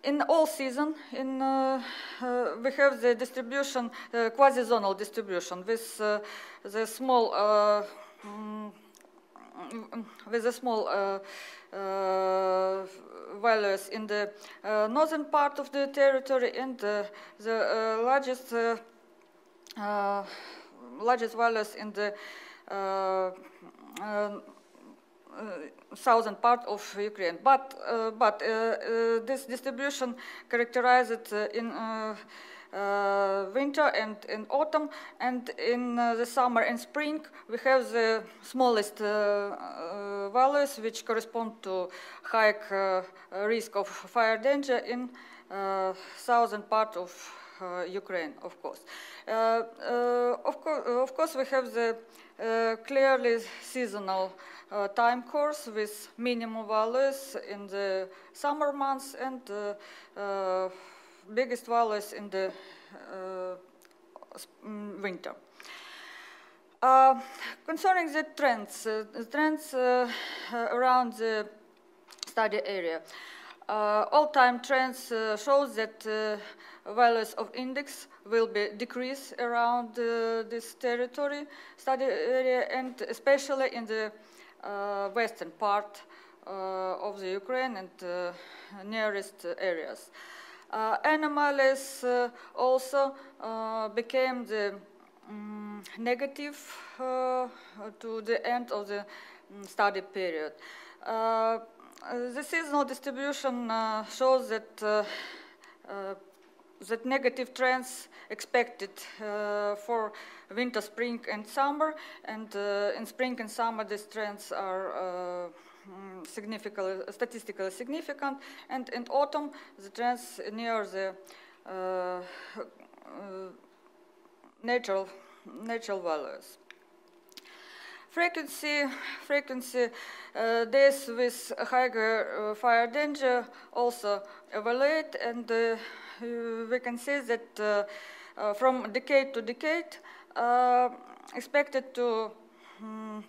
in all season, in, uh, uh, we have the distribution, uh, quasi-zonal distribution with the small, mm, with the small values in the northern part of the territory and the largest largest values in the uh, uh, Uh, southern part of Ukraine. But, uh, but uh, uh, this distribution characterized in uh, winter and in autumn, and in uh, the summer and spring we have the smallest uh, values which correspond to high risk of fire danger in southern part of Ukraine, of course. of, co of course, we have the clearly seasonal uh, time course with minimum values in the summer months and uh, uh, biggest values in the mm, winter. Uh, concerning the trends, uh, the trends uh, around the study area, all-time trends shows that values of index will be decreased around this territory study area and especially in the western part of the Ukraine and nearest areas. Uh, anomalies uh, also uh, became the um, negative to the end of the um, study period. the seasonal distribution shows that that negative trends expected uh, for winter, spring, and summer. And uh, in spring and summer, these trends are uh, Mm, significantly, statistically significant, and in autumn the trends near the uh, uh, natural natural values. Frequency, frequency uh, days with higher fire danger also evaluate, and we can see that uh, from decade to decade, expected to um,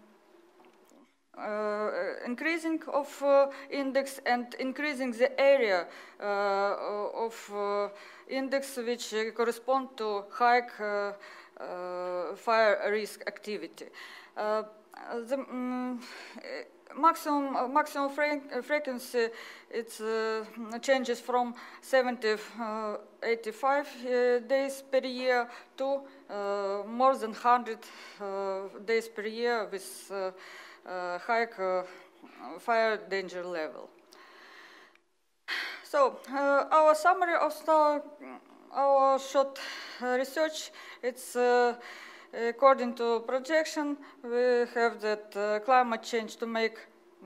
uh, increasing of uh, index and increasing the area uh, of index which correspond to high fire risk activity. the um, maximum uh, maximum frequency it uh, changes from 70 uh, 85 days per year to more than 100 days per year with uh, high uh, fire danger level. So uh, our summary of our short research, it's according to projection, we have that climate change to make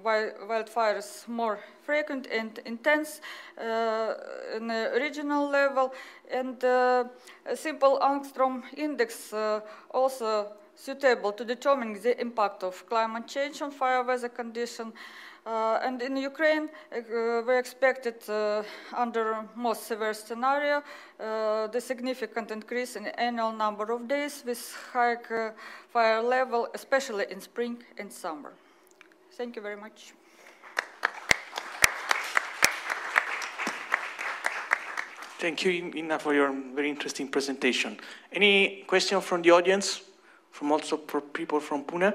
wildfires more frequent and intense uh, in a regional level. And uh, a simple angstrom index uh, also suitable to determine the impact of climate change on fire weather condition. Uh, and in Ukraine, uh, we expected uh, under most severe scenario the significant increase in annual number of days with high fire level, especially in spring and summer. Thank you very much. Thank you, Inna, for your very interesting presentation. Any question from the audience? from also people from Pune.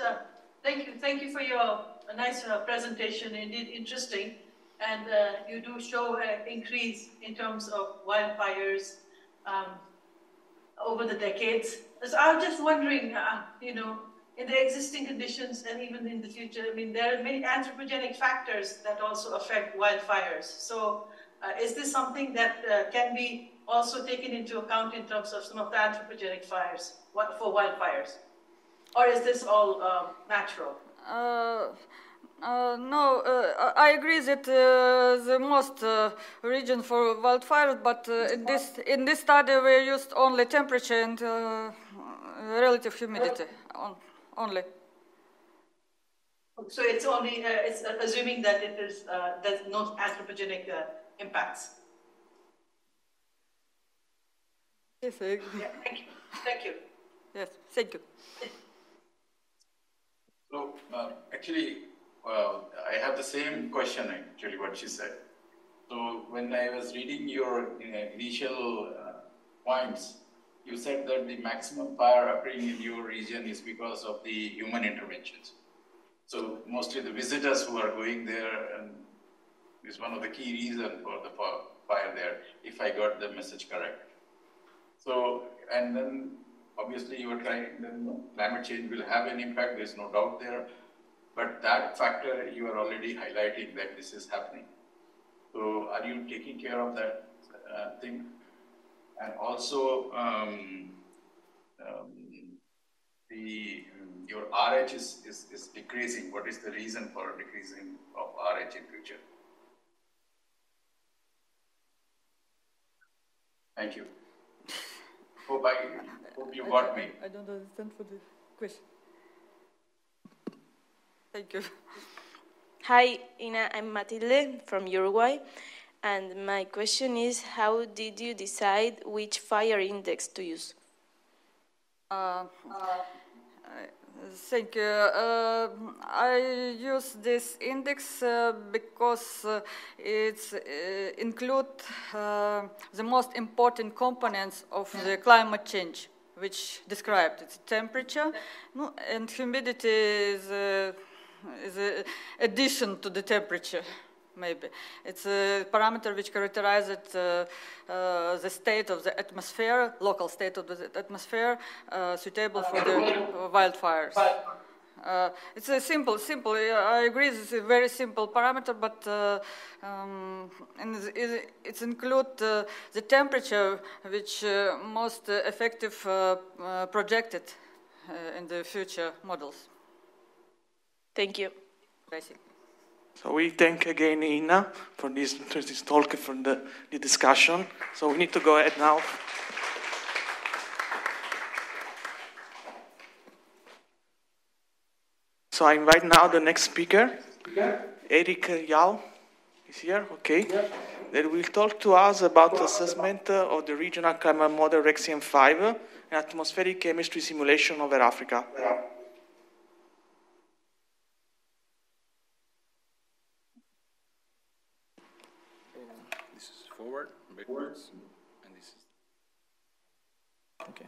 Uh, thank you. Thank you for your uh, nice uh, presentation. Indeed, interesting. And uh, you do show an increase in terms of wildfires um, over the decades. So I was just wondering, uh, you know, in the existing conditions and even in the future. I mean, there are many anthropogenic factors that also affect wildfires. So is this something that can be also taken into account in terms of some of the anthropogenic fires for wildfires? Or is this all uh, natural? Uh, uh, no, uh, I agree that the most region for wildfires, but in this in this study we used only temperature and relative humidity. On only. So it's only uh, it's uh, assuming that it is uh, there's no anthropogenic uh, impacts. Yes. Yeah, thank you. Thank you. Yes, thank you. [laughs] So, uh, actually, well, I have the same question actually what she said. So when I was reading your uh, initial uh, points, you said that the maximum fire occurring in your region is because of the human interventions. So mostly the visitors who are going there and is one of the key reasons for the fire there, if I got the message correct. So, and then obviously you are trying, then climate change will have an impact, there's no doubt there. But that factor you are already highlighting that this is happening. So are you taking care of that uh, thing? And also, um, um, the your RH is, is, is decreasing. What is the reason for decreasing of RH in future? Thank you. Hope I hope you got me. I don't understand for the question. Thank you. Hi, Ina. I'm Matilde from Uruguay. And my question is how did you decide which fire index to use? Uh, Thank you. Uh, I use this index uh, because uh, it uh, include uh, the most important components of the climate change, which described its temperature no, and humidity is, uh, is an addition to the temperature maybe. It's a parameter which characterizes uh, uh, the state of the atmosphere, local state of the atmosphere, uh, suitable for the wildfires. Uh, it's a simple, simple. I agree. It's a very simple parameter, but uh, um, it, it includes uh, the temperature, which most effective projected in the future models. Thank you. Basic. So we thank again Ina for this interesting talk for the, the discussion. So we need to go ahead now. So I invite now the next speaker, Eric Yao is here, okay. That will talk to us about assessment of the regional climate model RegCM5 and atmospheric chemistry simulation over Africa. Backwards, and this is. Okay.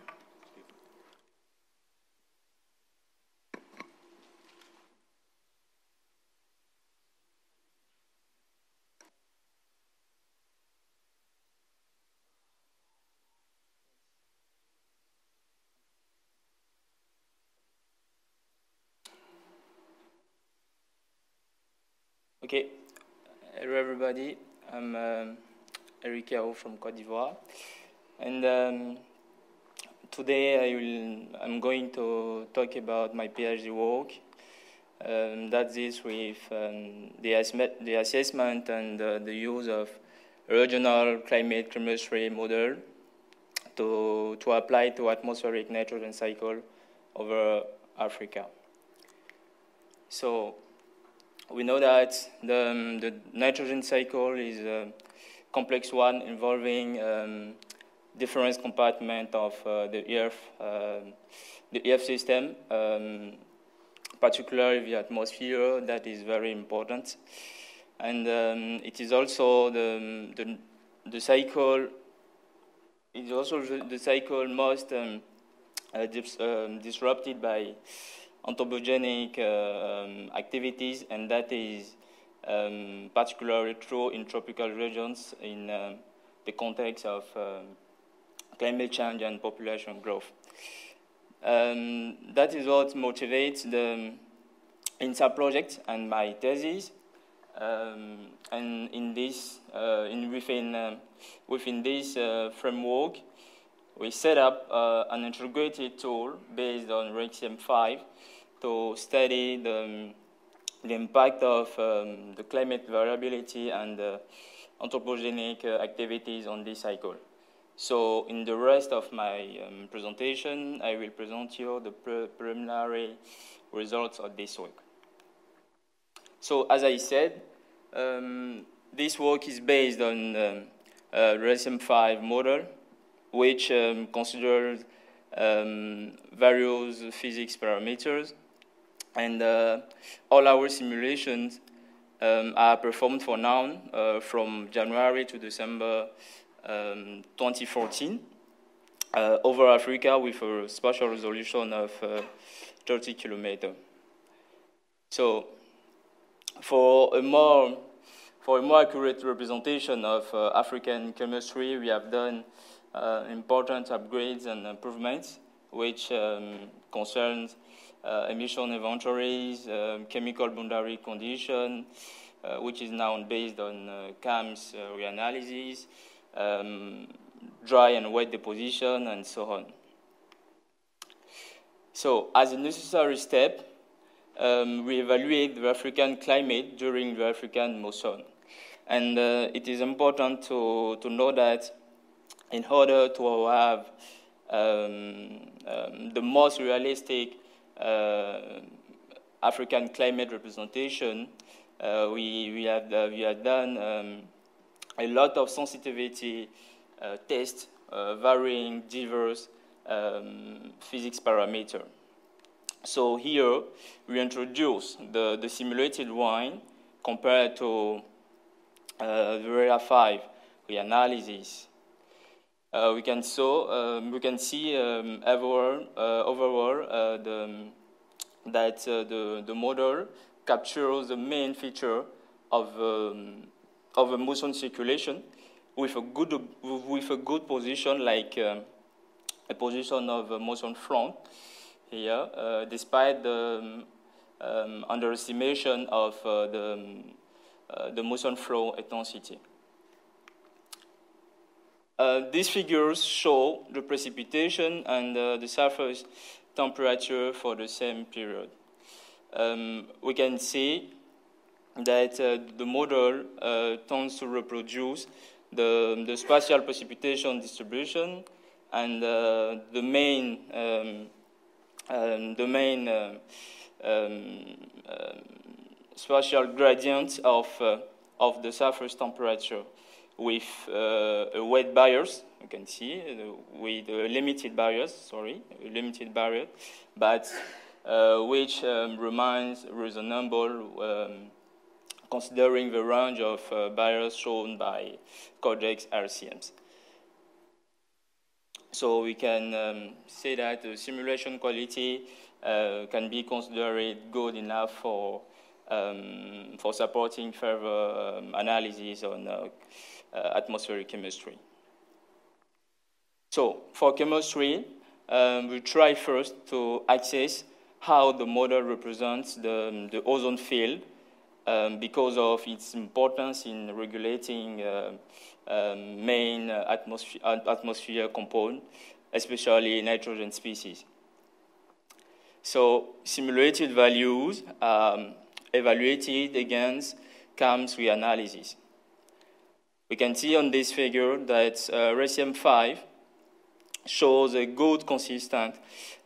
Okay, hello everybody. I'm um, Eric Yao from Cote d'Ivoire. And um, today I will, I'm going to talk about my PhD work. Um, that is with um, the, the, assessment and uh, the use of regional climate chemistry model to, to apply to atmospheric nitrogen cycle over Africa. So we know that the, um, the nitrogen cycle is uh, complex one involving um, different compartment of uh, the Earth, uh, the Earth system, um, particularly the atmosphere. That is very important, and um, it is also the, the, the cycle. It is also the cycle most um, uh, dis um, disrupted by anthropogenic uh, um, activities, and that is um, particularly true in tropical regions in um, the context of um, climate change and population growth. Um, that is what motivates the INSA project and my thesis. Um, and in this, uh, in within, uh, within this uh, framework, we set up uh, an integrated tool based on RegCM5 to study the the impact of um, the climate variability and uh, anthropogenic uh, activities on this cycle. So in the rest of my um, presentation, I will present you the pre preliminary results of this work. So as I said, um, this work is based on um, a RegCM5 model which um, considers um, various physics parameters. And uh, all our simulations um, are performed for now uh, from January to December um, 2014 uh, over Africa with a spatial resolution of uh, 30 kilometers. So for a more for a more accurate representation of uh, African chemistry, we have done uh, important upgrades and improvements, which um, concerns emission inventories, um, chemical boundary condition, uh, which is now based on uh, CAMS reanalysis, um, dry and wet deposition, and so on. So, as a necessary step, um, we evaluate the African climate during the African monsoon. And uh, it is important to, to know that in order to have um, um, the most realistic uh, African climate representation, uh, we, we, have, uh, we have done um, a lot of sensitivity uh, tests uh, varying diverse um, physics parameter. So here we introduce the, the simulated wine compared to uh, the ERA 5 reanalysis. Uh, we can so um, we can see um, overall, uh, overall uh, the, that uh, the the model captures the main feature of um, of a motion circulation with a good with a good position like um, a position of a motion front here, uh, despite the um, um, underestimation of the uh, the motion flow intensity. Uh, these figures show the precipitation and uh, the surface temperature for the same period. Um, we can see that uh, the model uh, tends to reproduce the, the spatial precipitation distribution and uh, the main, um, um, the main um, um, spatial gradient of, of the surface temperature with uh, a wet barriers, you can see, uh, with a limited barriers, sorry, limited barrier, but which um, remains reasonable um, considering the range of uh, barriers shown by CORDEX RCMs. So we can um, say that the simulation quality uh, can be considered good enough for um, for supporting further um, analysis on uh, uh, atmospheric chemistry. So for chemistry, um, we try first to access how the model represents the, the ozone field um, because of its importance in regulating uh, um, main atmosphere, atmosphere component, especially nitrogen species. So simulated values um, evaluated against CAMS reanalysis. We can see on this figure that uh, RegCM5 shows a good consistent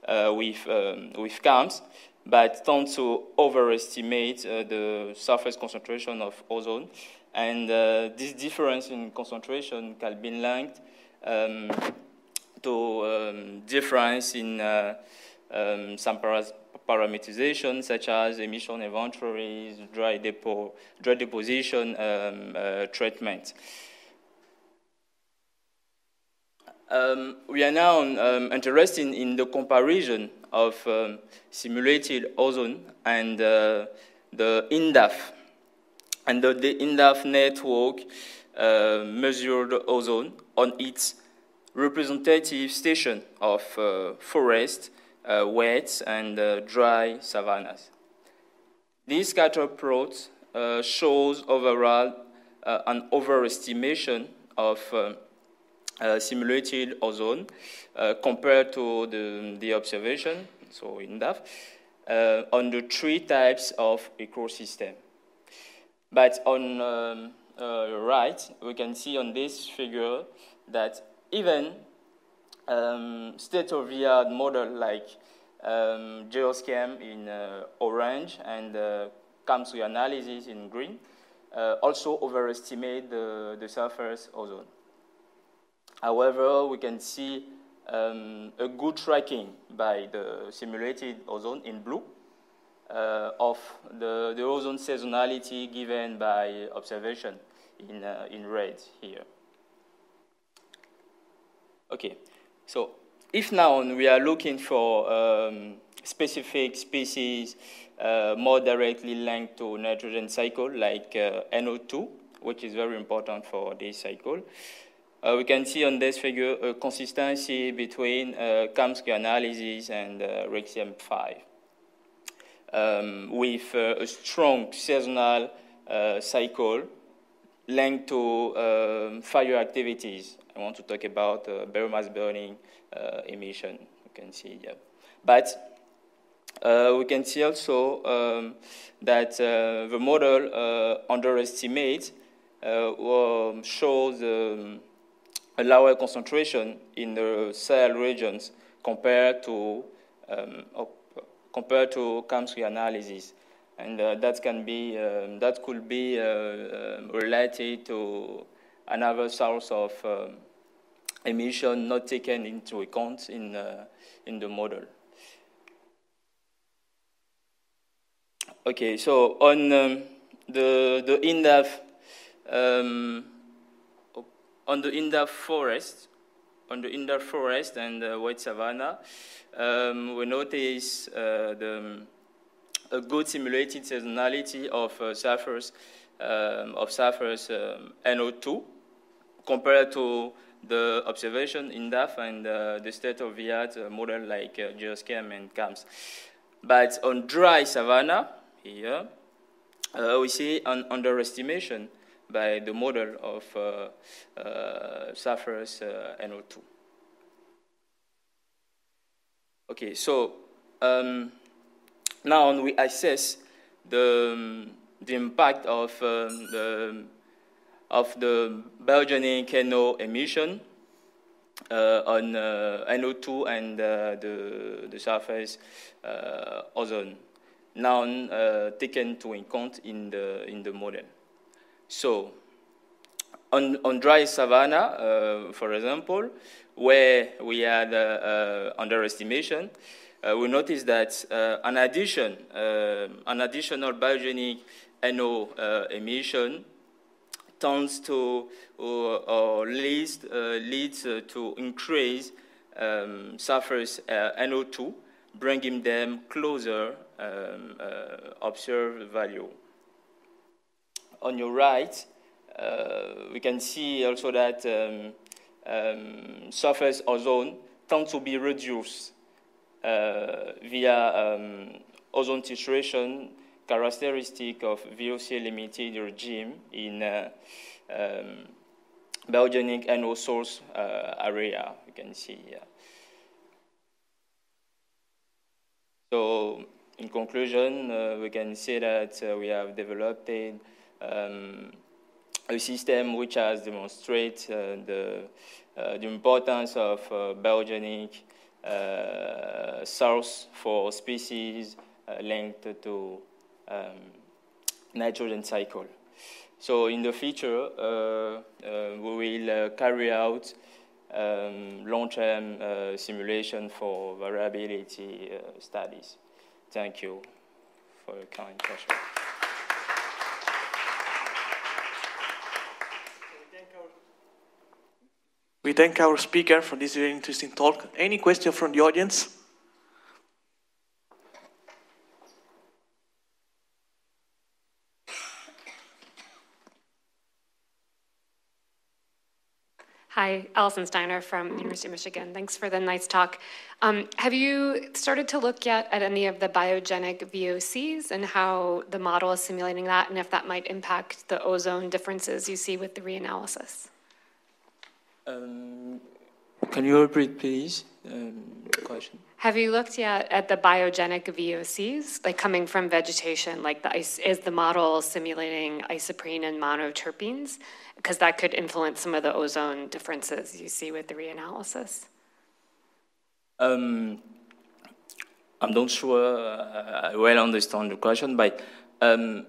uh, with, um, with CAMS, but tends to overestimate uh, the surface concentration of ozone. And uh, this difference in concentration can be linked um, to um, difference in uh, um, some parameterization such as emission inventories, dry, depo, dry deposition um, uh, treatment. Um, we are now um, interested in the comparison of um, simulated ozone and uh, the INDAAF. And the, the INDAAF network uh, measured ozone on its representative station of uh, forest uh, wet and uh, dry savannas. This scatter plot uh, shows overall an overestimation of simulated ozone compared to the, the observation, so in that, on the three types of ecosystem. But on um, uh, right, we can see on this figure that even um, state-of-the-art model like um, GEOS-Chem in uh, orange and uh, CAMS analysis in green uh, also overestimate the, the surface ozone. However, we can see um, a good tracking by the simulated ozone in blue uh, of the, the ozone seasonality given by observation in, uh, in red here. Okay, so if now we are looking for um, specific species uh, more directly linked to nitrogen cycle like uh, NO2, which is very important for this cycle, uh, we can see on this figure a consistency between uh, CAMS reanalysis and uh, RegCM5 um, with uh, a strong seasonal uh, cycle linked to um, fire activities. I want to talk about uh, biomass burning uh, emission. You can see, yeah. But uh, we can see also um, that uh, the model uh, underestimates, um, shows um, a lower concentration in the cell regions compared to um, compared to CAMS reanalysis. And uh, that can be um, that could be uh, um, related to another source of um, emission not taken into account in uh, in the model. Okay, so on um, the the INDAAF um, on the INDAAF forest, on the INDAAF forest and the white savanna, um, we notice uh, the, a good simulated seasonality of uh, um, of sulfurs um, NO2 compared to the observation in DAF and uh, the state-of-the-art uh, model like uh, GEOS-Chem and CAMS. But on dry savanna, here, uh, we see an underestimation by the model of uh, uh, uh, NO2. Okay, so um, now we assess the, um, the impact of um, the of the biogenic NO emission uh, on uh, NO2 and uh, the, the surface ozone, now taken into account in the, in the model. So, on, on dry savanna, uh, for example, where we had uh, uh, underestimation, uh, we noticed that uh, an addition, uh, an additional biogenic NO emission tends to or, or leads, leads to increase um, surface NO2, bringing them closer um, observed value. On your right, uh, we can see also that um, um, surface ozone tends to be reduced. uh, via um, ozone titration characteristic of VOC limited regime in uh, um, biogenic NO source uh, area, you can see here. So in conclusion, uh, we can say that uh, we have developed a um, a system which has demonstrated uh, the, uh, the importance of uh, biogenic uh, source for species uh, linked to um, nitrogen cycle. So in the future, uh, we will carry out um, long-term simulation for variability studies. Thank you for your kind question. We thank our speaker for this very interesting talk. Any question from the audience? Hi, Allison Steiner from University of Michigan. Thanks for the nice talk. Um, have you started to look yet at any of the biogenic VOCs and how the model is simulating that and if that might impact the ozone differences you see with the reanalysis? Um, can you repeat, please, um, question? Have you looked yet at the biogenic VOCs, like coming from vegetation, like the is the model simulating isoprene and monoterpenes? Because that could influence some of the ozone differences you see with the reanalysis. Um, I'm not sure I well understand the question, but um,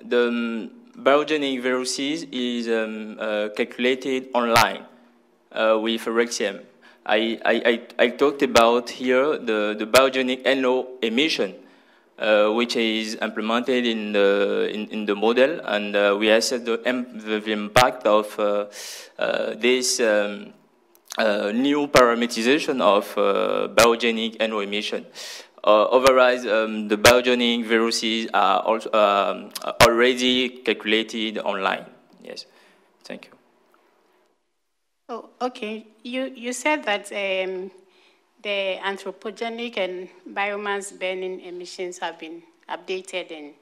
the biogenic VOCs is um, uh, calculated online uh, with RegCM. I, I, I, I, talked about here the, the biogenic NO emission, uh, which is implemented in the, in, in the model, and uh, we assess the, the, impact of uh, uh, this um, uh, new parameterization of biogenic NO emission. otherwise, um, the biogenic viruses are also, um, already calculated online. Yes, thank you. Oh, okay. You, you said that um, the anthropogenic and biomass burning emissions have been updated and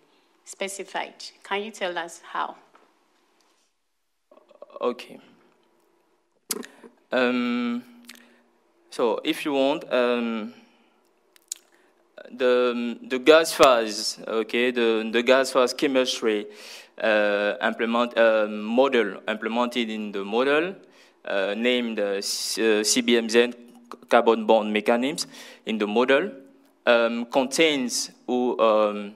specified. Can you tell us how? Okay. Um, so, if you want, um, the, the gas phase, okay, the, the gas phase chemistry uh, implement, uh, model implemented in the model uh, named uh, CBMZ carbon bond mechanisms in the model um, contains or um,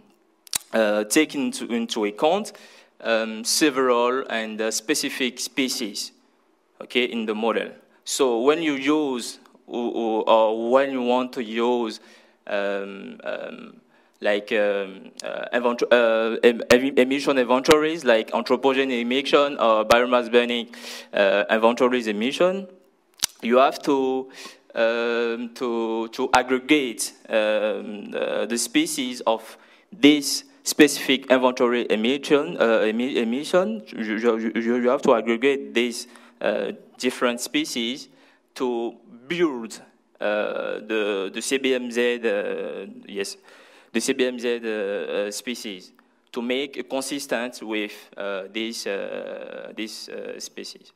uh, into, into account um, several and uh, specific species okay, in the model. So when you use or, or, or when you want to use um, um, like um, uh, uh, emission inventories, like anthropogenic emission or biomass burning uh, inventories emission, you have to um, to to aggregate um, the species of this specific inventory emission. Uh, emission, you, you, you, have to aggregate these uh, different species to build uh, the the CBMZ. yes the CBMZ uh, uh, species to make consistent with uh, these, these species.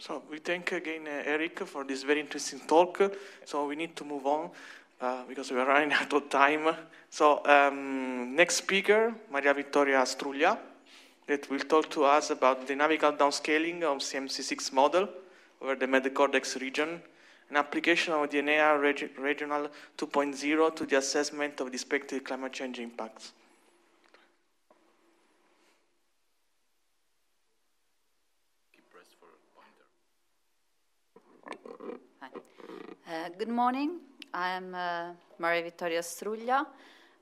So we thank again uh, Eric for this very interesting talk. So we need to move on uh, because we are running [laughs] out of time. So um, next speaker, Maria Vittoria Struglia, that will talk to us about dynamical downscaling of CMIP6 model over the Med-CORDEX region an application of DNA reg Regional 2.0 to the assessment of the expected climate change impacts. Uh, good morning. I am uh, Maria Vittoria Struglia.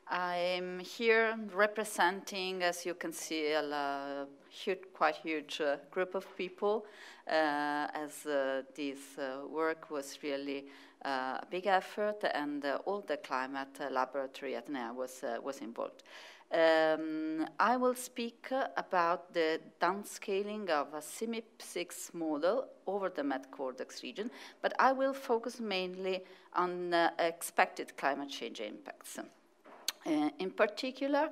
I am here representing, as you can see, a huge, quite huge uh, group of people as uh, this uh, work was really a big effort and all the climate laboratory at ENEA was, was involved. Um, I will speak about the downscaling of a CMIP6 model over the Med-CORDEX region, but I will focus mainly on uh, expected climate change impacts. Uh, in particular,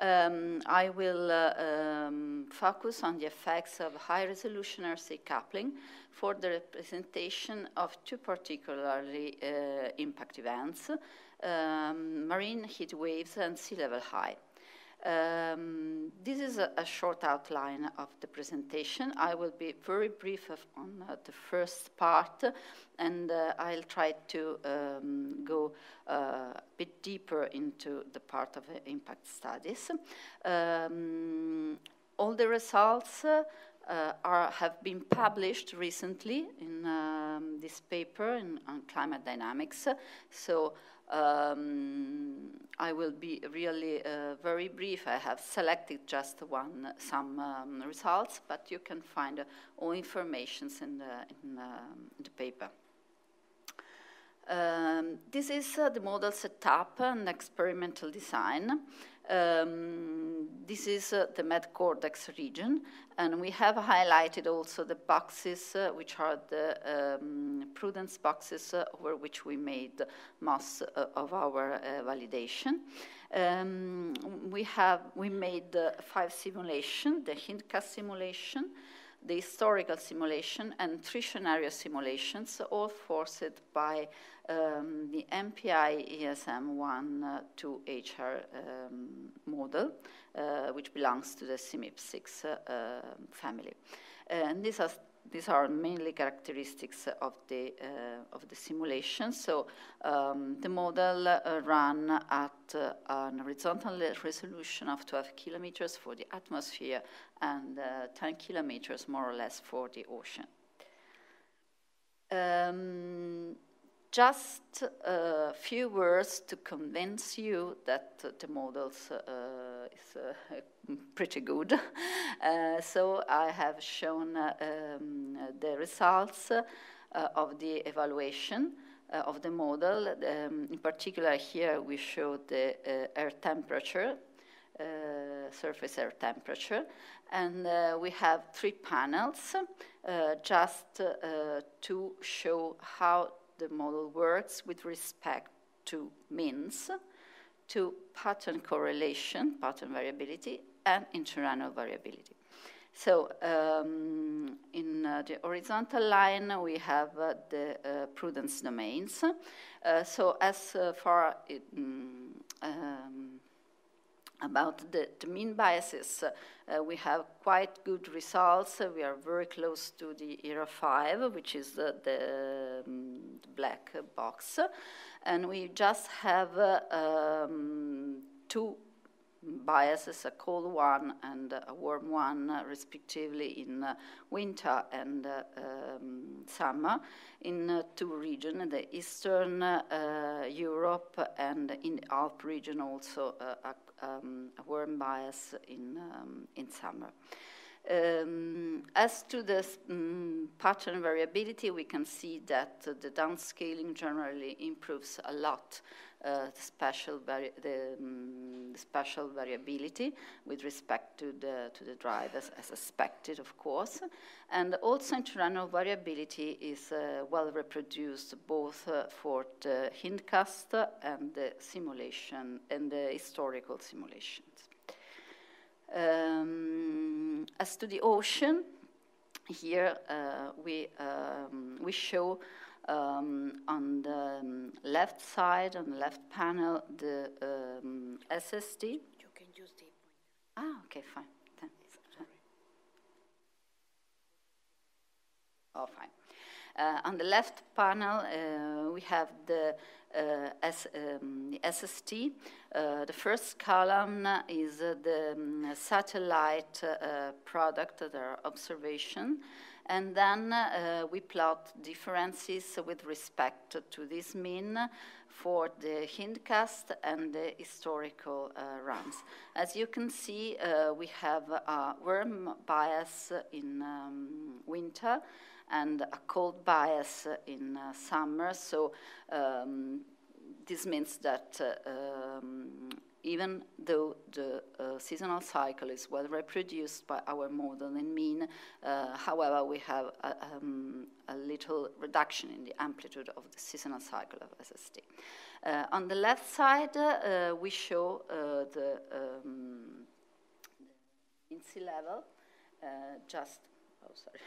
um, I will uh, um, focus on the effects of high-resolution RC coupling for the representation of two particularly uh, impact events, um, marine heat waves and sea level high. Um, this is a, a, short outline of the presentation. I will be very brief on uh, the first part, and uh, I'll try to um, go uh, a bit deeper into the part of impact studies. Um, all the results uh, are, have been published recently in um, this paper in, on climate dynamics. So um, I will be really uh, very brief. I have selected just one, some um, results, but you can find uh, all information in, the, in um, the paper. Um, this is uh, the model setup and experimental design. Um, this is uh, the Med-CORDEX region, and we have highlighted also the boxes, uh, which are the um, prudence boxes uh, over which we made most uh, of our uh, validation. Um, we have we made five simulations: the hindcast simulation, the historical simulation, and three scenario simulations, all forced by um, the MPI ESM1 uh, 2HR um, model, uh, which belongs to the CMIP6 uh, family. And these are these are mainly characteristics of the uh, of the simulation. So um, the model uh, ran at uh, an horizontal resolution of 12 kilometers for the atmosphere and 10 kilometers more or less for the ocean. Um, just a few words to convince you that the model uh, is uh, [laughs] pretty good. [laughs] Uh, so I have shown uh, um, the results uh, of the evaluation uh, of the model. Um, in particular, here we show the air temperature, surface air temperature, and we have three panels just to show how the model works with respect to means, to pattern correlation, pattern variability, and interannual variability. So um, in uh, the horizontal line, we have uh, the uh, prudence domains. Uh, so as uh, far it, um, about the, the, mean biases, uh, we have quite good results. we are very close to the ERA 5, which is the, um, black box. And we just have um, two biases, a cold one and a warm one, uh, respectively, in uh, winter and uh, um, summer, in uh, two regions, the Eastern uh, Europe and in the Alp region also a, um, a warm bias in, um, in summer. Um, as to the um, pattern variability, we can see that uh, the downscaling generally improves a lot uh, spatial the, um, variability with respect to the, to the drive as, expected, of course. And also interannual variability is uh, well reproduced both uh, for the hindcast and the simulation and the historical simulations. Um, as to the ocean, here uh, we, um, we show um, on the um, left side, on the left panel, the um, SST. You can use the Ah, okay, fine. Thanks. Oh, fine. Uh, on the left panel, uh, we have the, uh, S, um, the SST. Uh, the first column is the um, satellite uh, product, their observation. And then uh, we plot differences with respect to this mean for the hindcast and the historical uh, runs. As you can see, uh, we have a warm bias in um, winter and a cold bias in summer. So um, this means that uh, um, even though the uh, seasonal cycle is well reproduced by our model in mean, uh, however, we have a, um, a, little reduction in the amplitude of the seasonal cycle of SST. Uh, on the left side, uh, we show uh, the um, sea level, just, oh, sorry.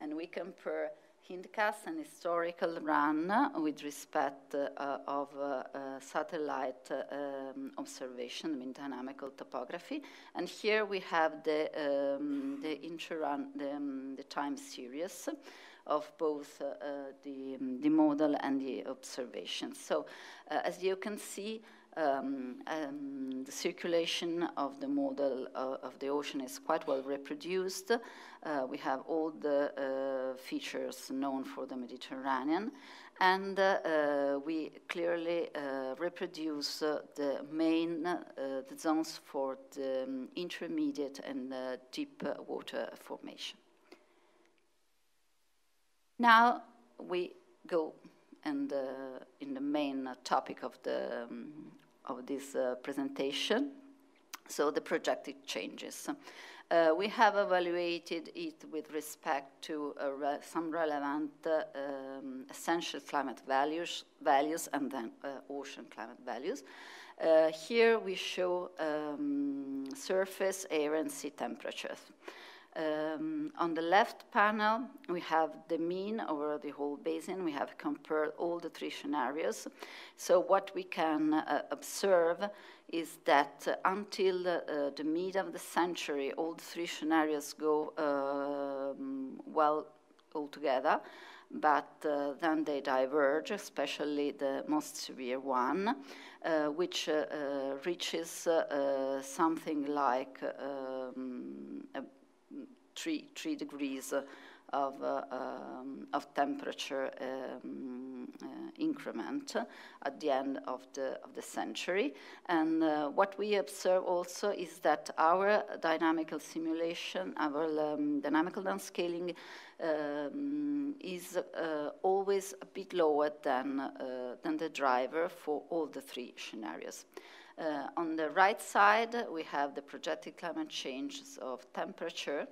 And we compare Hindcast an historical run with respect uh, of uh, uh, satellite um, observation, mean dynamical topography. And here we have the, um, the, intra-run, the, um, the, time series of both uh, the, the model and the observation. So uh, as you can see, um, um, the circulation of the model uh, of the ocean is quite well reproduced. Uh, we have all the uh, features known for the Mediterranean, and uh, uh, we clearly uh, reproduce the main the zones for the um, intermediate and deep water formation. Now we go and uh, in the main topic of the um, of this uh, presentation. So the projected changes. Uh, we have evaluated it with respect to re some relevant uh, um, essential climate values, values and then uh, ocean climate values. Uh, here we show um, surface, air, and sea temperatures. Um, on the left panel, we have the mean over the whole basin. We have compared all the three scenarios. So what we can uh, observe is that uh, until uh, the mid of the century, all three scenarios go um, well altogether, but uh, then they diverge, especially the most severe one, uh, which uh, reaches something like um, three, three degrees of, uh, um, of temperature um, uh, increment at the end of the, of the century. And uh, what we observe also is that our dynamical simulation, our um, dynamical downscaling um, is uh, always a bit lower than, uh, than the driver for all the three scenarios. Uh, on the right side, we have the projected climate changes of temperature,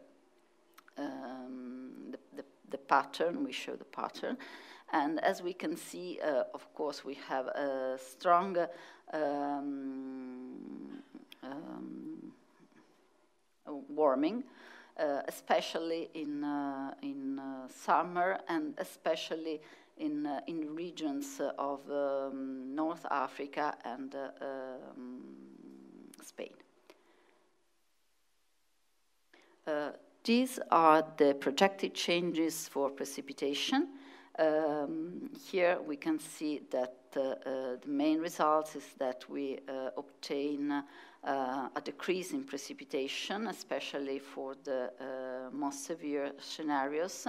um, the, the, the, pattern, we show the pattern. And as we can see, uh, of course, we have a strong um, um, warming, uh, especially in, uh, in uh, summer and especially in, uh, in regions of um, North Africa and uh, um, Spain. Uh, these are the projected changes for precipitation. Um, here we can see that uh, uh, the main result is that we uh, obtain a decrease in precipitation, especially for the most severe scenarios,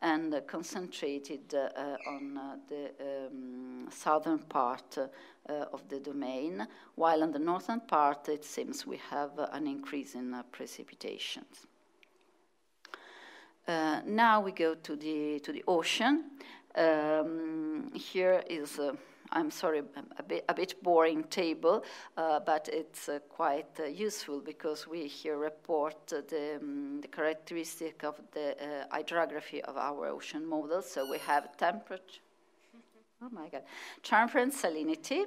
and concentrated uh, on uh, the um, southern part uh, of the domain, while on the northern part it seems we have an increase in precipitations. Now we go to the, to the ocean. Um, here is I'm sorry, a bit, a bit boring table, uh, but it's uh, quite uh, useful because we here report the, um, the characteristic of the uh, hydrography of our ocean model. So we have temperature, [laughs] oh my God, temperature and salinity.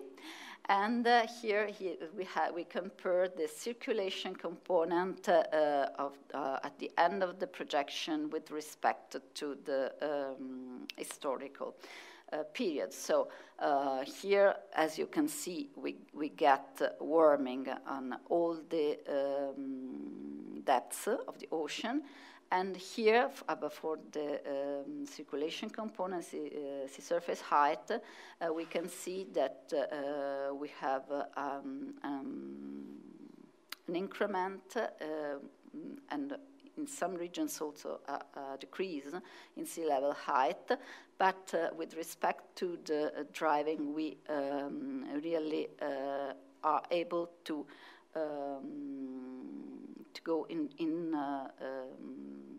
And uh, here, we, have, we compare the circulation component uh, of, uh, at the end of the projection with respect to the um, historical uh, period. So uh, here, as you can see, we, we get warming on all the um, depths of the ocean. And here, uh, for the um, circulation component, sea, uh, sea surface height, uh, we can see that uh, we have um, um, an increment and in some regions also a, a decrease in sea level height, but uh, with respect to the uh, driving, we um, really uh, are able to um, to go in in uh, um,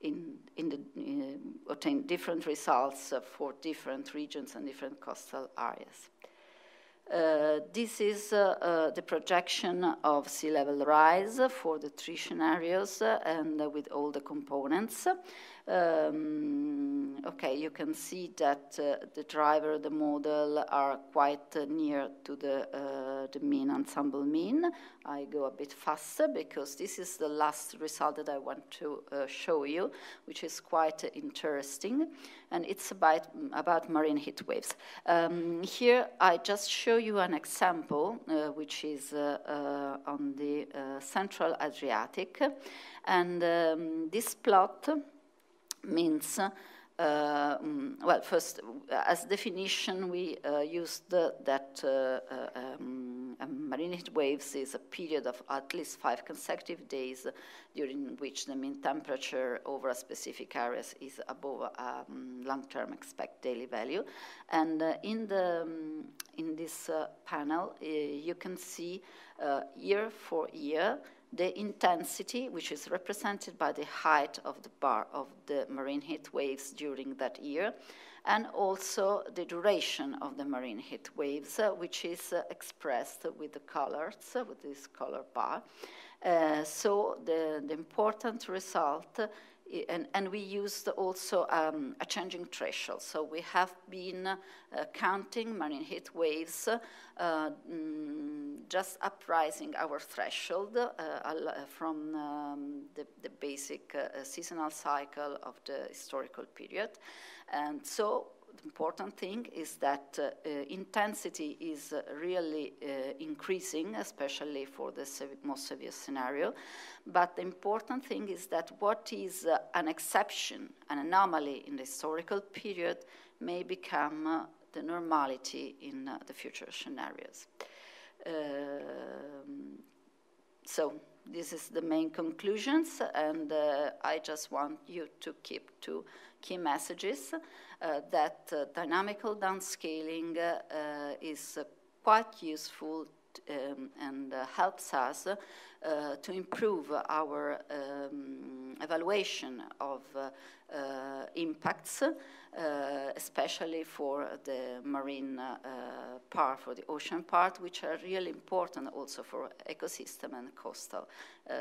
in, in the, uh, obtain different results uh, for different regions and different coastal areas. Uh, this is uh, the projection of sea level rise for the three scenarios and with all the components. Um, okay, you can see that uh, the driver, the model are quite uh, near to the, uh, the mean ensemble mean. I go a bit faster because this is the last result that I want to uh, show you, which is quite interesting, and it's about, about marine heat waves. Um, here I just show you an example, uh, which is uh, on the Central Adriatic, and um, this plot means, uh, um, well, first, as definition, we uh, used that uh, um, marine heat waves is a period of at least five consecutive days during which the mean temperature over a specific area is above um, long-term expect daily value. And uh, in, the, um, in this uh, panel, uh, you can see year for year the intensity, which is represented by the height of the bar of the marine heat waves during that year, and also the duration of the marine heat waves, uh, which is uh, expressed with the colors, uh, with this color bar. Uh, so the, the important result and, and, we used also um, a changing threshold. So we have been uh, counting marine heat waves, uh, mm, just uprising our threshold uh, from um, the, the, basic uh, seasonal cycle of the historical period. And so important thing is that uh, uh, intensity is uh, really increasing, especially for the most severe scenario. But the important thing is that what is an exception, an anomaly in the historical period, may become the normality in the future scenarios. Um, so this is the main conclusions, and uh, I just want you to keep two key messages uh, that uh, dynamical downscaling uh, is quite useful um, and helps us uh, to improve our um, evaluation of uh, uh, impacts, especially for the marine part, for the ocean part, which are really important also for ecosystem and coastal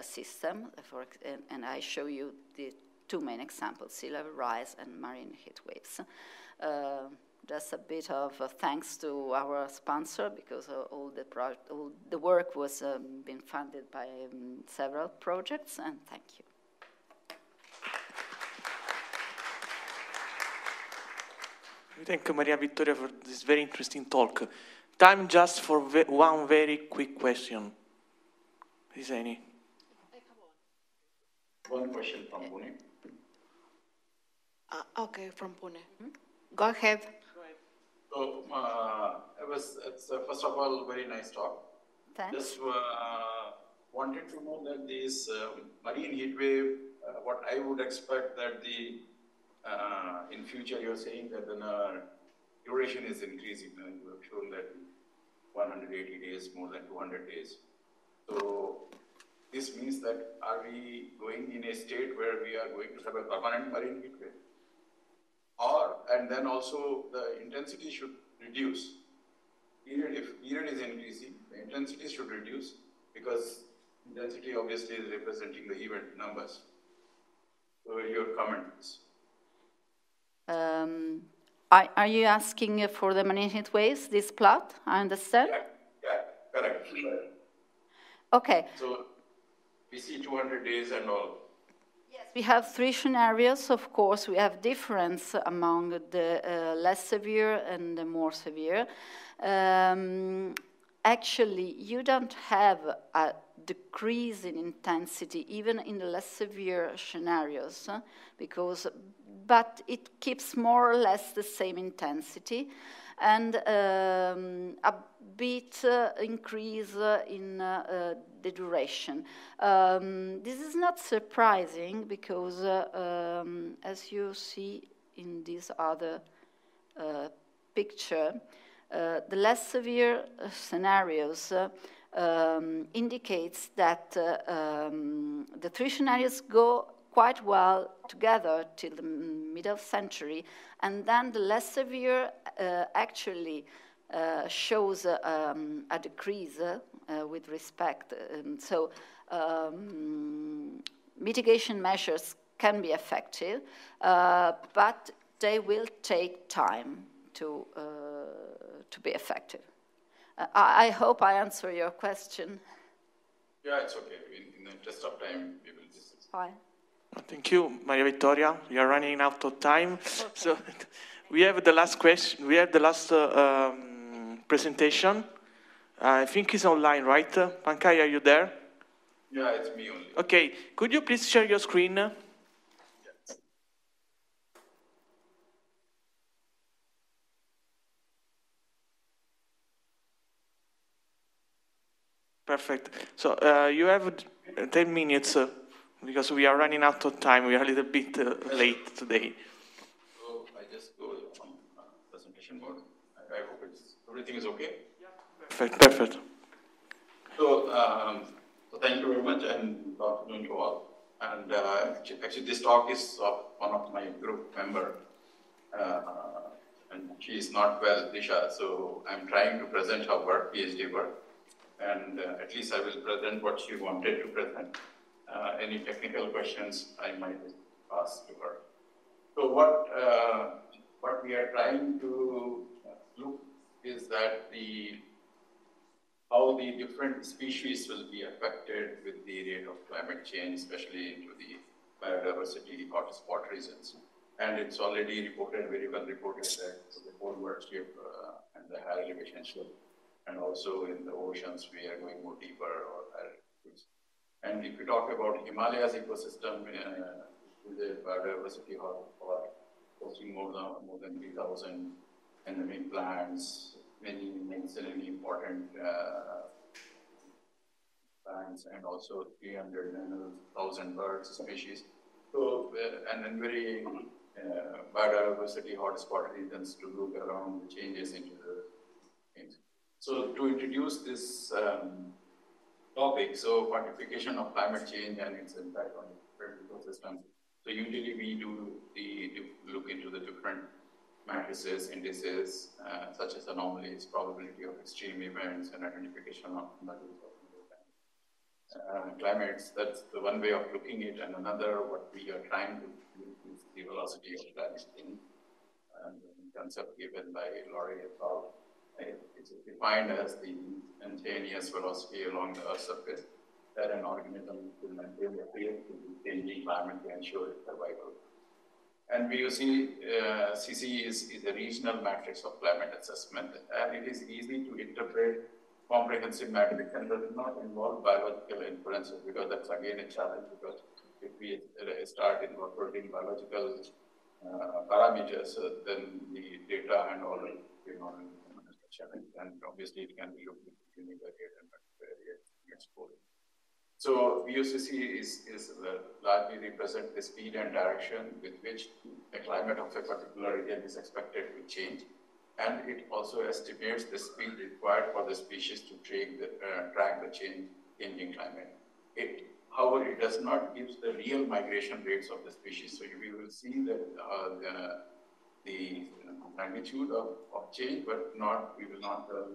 system. For, and, and I show you the two main examples, sea level rise and marine heat waves. Uh, just a bit of uh, thanks to our sponsor because uh, all the all the work was um, funded by um, several projects, and thank you. We you, Maria Vittoria for this very interesting talk. Time just for ve one very quick question. Is there any? One question from Pune. Uh, okay, from Pune. Hmm? Go ahead. So, uh, it was, it's, uh, first of all, very nice talk. Thanks. Just uh, wanted to know that this uh, marine heat wave, uh, what I would expect that the, uh, in future you're saying that the duration is increasing. And you have shown that 180 days, more than 200 days. So this means that are we going in a state where we are going to have a permanent marine heat wave? or and then also the intensity should reduce. Period, if period is increasing, the intensity should reduce because intensity obviously is representing the event numbers. So your comments. Um, are, are you asking for the heat waves, this plot? I understand? Yeah, yeah, correct. Okay. So we see 200 days and all Yes, we have three scenarios. Of course, we have difference among the uh, less severe and the more severe. Um, actually, you don't have a decrease in intensity even in the less severe scenarios because but it keeps more or less the same intensity and um, a bit uh, increase uh, in uh, uh, the duration. Um, this is not surprising because, uh, um, as you see in this other picture, the less severe scenarios um, indicates that um, the three scenarios go quite well together till the middle century, and then the less severe uh, actually uh, shows um, a decrease uh, with respect. And so um, mitigation measures can be effective, uh, but they will take time to, uh, to be effective. Uh, I, I, hope I answer your question. Yeah, it's okay. In, in the interest of time, we will just... Fine. Thank you, Maria Vittoria. We are running out of time. Okay. So [laughs] we have the last question. We have the last uh, um, presentation. Uh, I think it's online, right? Pankaj, are you there? Yeah, it's me only. Okay. Could you please share your screen? Perfect. So uh, you have 10 minutes uh, because we are running out of time. We are a little bit uh, late today. So I just go on uh, presentation mode. I, I, hope it's, everything is okay. Yeah. Perfect. Perfect. So, um, so thank you very much, and good afternoon to all. And uh, actually, this talk is of one of my group member, uh, and she is not well, Disha. So I'm trying to present her work, PhD work, and uh, at least I will present what she wanted to present uh, any technical questions I might ask to her. So what, uh, what we are trying to look is that the how the different species will be affected with the rate of climate change, especially into the biodiversity hotspot regions. And it's already reported, very well reported that the polar shift uh, and the high elevation shift, and also in the oceans we are going more deeper or higher and if you talk about Himalayas ecosystem, uh, the biodiversity hotspot, hosting more than more than 3,000 endemic plants, many extremely important uh, plants and also 300,000 birds species. So, uh, and then very uh, biodiversity hotspot regions to look around the changes into the. So to introduce this um, topic, so quantification of climate change and its impact on different ecosystems. So usually we do the look into the different matrices, indices, uh, such as anomalies, probability of extreme events, and identification of uh, climates. That's the one way of looking at it. And another, what we are trying to do is the velocity of climate change. And the concept given by Loarie et al. It's defined as the instantaneous velocity along the Earth's surface that an organism will maintain the field to the changing climate to ensure its survival. And we see uh, CC is, is a regional matrix of climate assessment, and it is easy to interpret comprehensive matrix and does not involve biological inferences because that's again a challenge because if we uh, start incorporating biological uh, parameters, uh, then the data and all, you know, challenge. And obviously it can be looked at univariate and multivariate exposure. So VOCC is, is uh, largely represent the speed and direction with which the climate of a particular region is expected to change. And it also estimates the speed required for the species to track the, uh, track the change, changing climate. It, however, it does not give the real migration rates of the species. So we will see that uh, the, the magnitude of, of change, but not, we will not tell,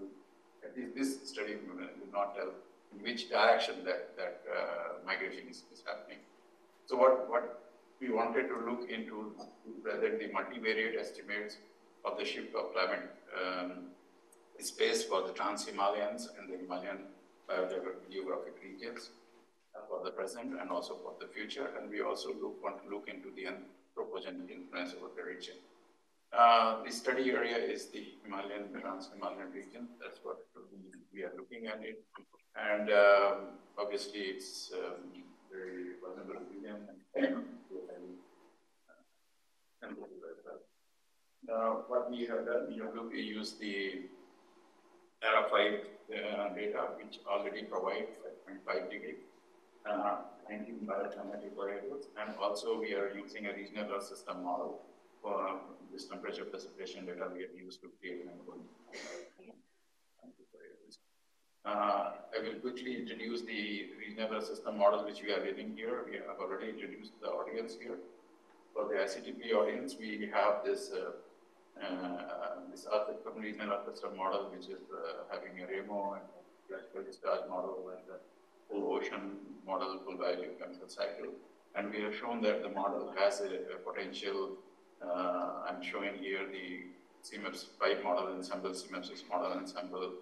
at least this study will not tell in which direction that, that uh, migration is, is happening. So what, what we wanted to look into whether the multivariate estimates of the shift of climate um, space for the Trans-Himalayans and the Himalayan biogeographic regions uh, for the present and also for the future. And we also look, want to look into the anthropogenic influence over the region. Uh, the study area is the Himalayan, Trans-Himalayan region. That's what we are looking at it. And um, obviously, it's um, very vulnerable region. And, uh, what we have done, we have looked, we use the ERA 5 uh, data, which already provide 5.5 degree, uh, 19 bioclimatic variables, and also we are using a regional system model for this temperature precipitation data we have used to create an uh, I will quickly introduce the regional system model which we are running here. We have already introduced the audience here. For the ICTP audience, we have this uh, uh, this regional system model, which is uh, having a REMO and classical discharge model and the full ocean model, full value chemical cycle. And we have shown that the model has a, a potential. Uh, I'm showing here the CMIPS 5 model ensemble, CMIP6 model ensemble,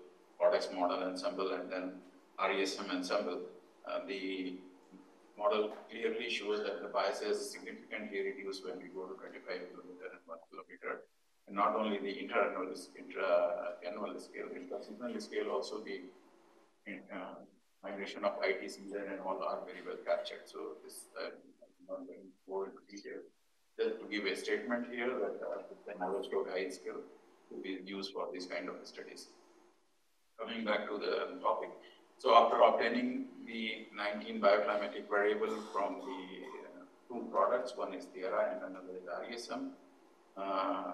CORDEX model ensemble and then RESM ensemble, uh, the model clearly shows that the bias is significantly reduced when we go to 25 kilometer and 1 kilometer. And not only the intra-annual intra scale, intra-seasonal scale, also the uh, migration of IT season and all are very well captured. So this uh, not going more into detail. Just to give a statement here that uh, the knowledge of high scale to be used for these kind of studies coming back to the topic. So after obtaining the 19 bioclimatic variable from the uh, two products, one is the ERA and another is RESM, uh,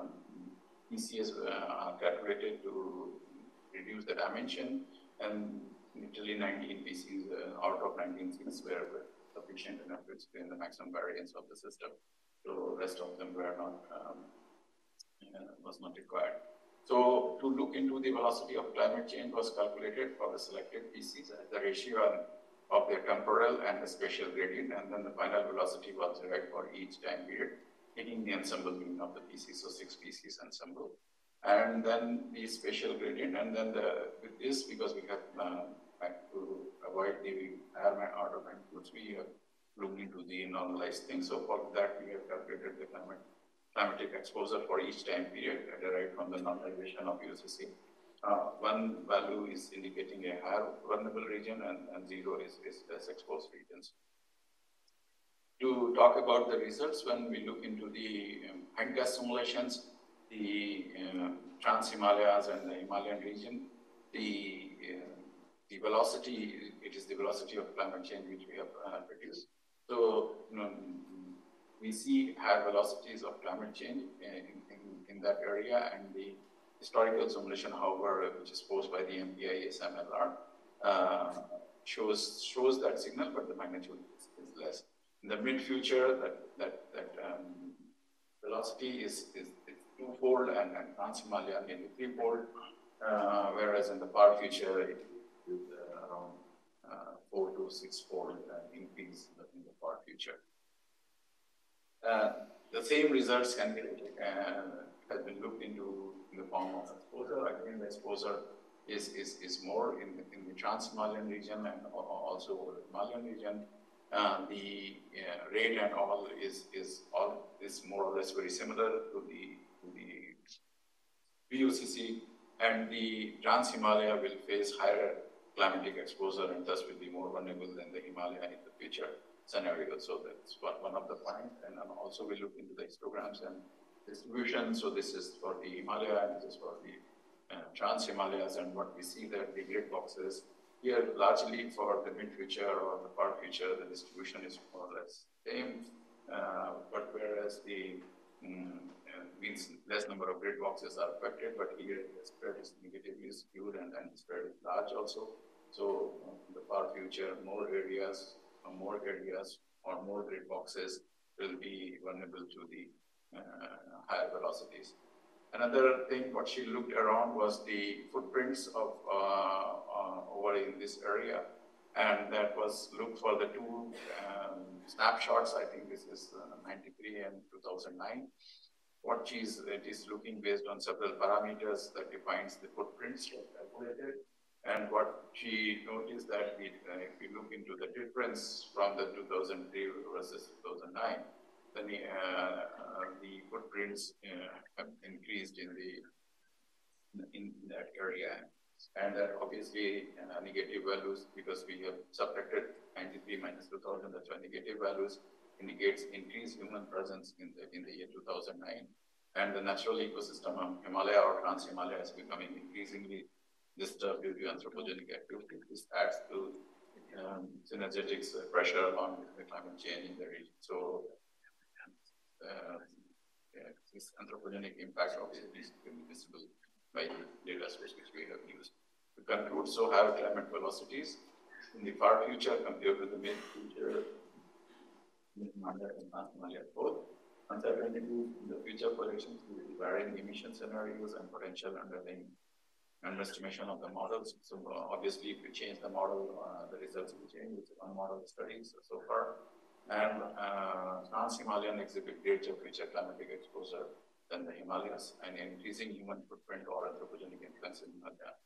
PCS uh, are calculated to reduce the dimension and literally 19 PCs uh, out of 19 seats were sufficient enough to explain the maximum variance of the system. So rest of them were not, um, uh, was not required. So to look into the velocity of climate change was calculated for the selected PCs as the ratio of their temporal and the spatial gradient, and then the final velocity was derived for each time period, taking the ensemble mean of the PCs, so six PCs ensemble. And then the spatial gradient, and then the, with this, because we have uh, to avoid the higher order magnitudes, we have looked into the normalized thing. So for that, we have calculated the climate climatic exposure for each time period derived from the normalization of VOCC. Uh, one value is indicating a higher vulnerable region and, and zero is, is less exposed regions. To talk about the results, when we look into the um, gas simulations, the uh, Trans-Himalayas and the Himalayan region, the uh, the velocity, it is the velocity of climate change which we have uh, reduced. So you know, we see higher velocities of climate change in, in, in, that area and the historical simulation, however, which is posed by the MPI-ESM-LR, uh, shows, shows that signal, but the magnitude is, is less. In the mid-future, that, that, that um, velocity is, is, is twofold and, and trans-Himalayan nearly threefold, uh, whereas in the far future, it is uh, around four to six-fold uh, increase future. Uh, the same results can be uh, has been looked into in the form of exposure. Again, the exposure is, is, is more in, in the Trans-Himalayan region and also over the Himalayan region. Uh, the uh, rate and all is is all is more or less very similar to the to the VOCC, and the Trans Himalaya will face higher climatic exposure and thus will be more vulnerable than the Himalaya in the future scenario. So that's one of the points. And also we look into the histograms and distribution. So this is for the Himalaya and this is for the uh, Trans Himalayas. And what we see that the grid boxes here largely for the mid future or the far future, the distribution is more or less same. Uh, but whereas the um, uh, means less number of grid boxes are affected, but here the spread is negatively skewed and, and the spread is large also. So in the far future, more areas, more areas or more grid boxes will be vulnerable to the uh, higher velocities. Another thing what she looked around was the footprints of uh, uh, over in this area. And that was looked for the two um, snapshots. I think this is uh, 93 and 2009. What she's, it is looking based on several parameters that defines the footprints calculated. And what she noticed that we, uh, if we look into the difference from the 2003 versus 2009, then the, uh, the footprints uh, have increased in the in that area. And that obviously uh, negative values, because we have subtracted 93 minus 2000, that's why negative values indicates increased human presence in the, in the year 2009. And the natural ecosystem of Himalaya or Trans-Himalaya is becoming increasingly disturbed due to anthropogenic activity. This adds to um, uh, pressure on the climate change in the region. So uh, yeah, this anthropogenic impact obviously is visible by the data source which we have used. To conclude, so higher climate velocities in the far future compared to the mid future, uncertainty in the future projections with varying emission scenarios and potential underlying underestimation of the models. So uh, obviously, if we change the model, uh, the results will change. It's one model studies so far. And uh, Trans-Himalayan exhibit greater future climatic exposure than the Himalayas and increasing human footprint or anthropogenic influence in Himalaya,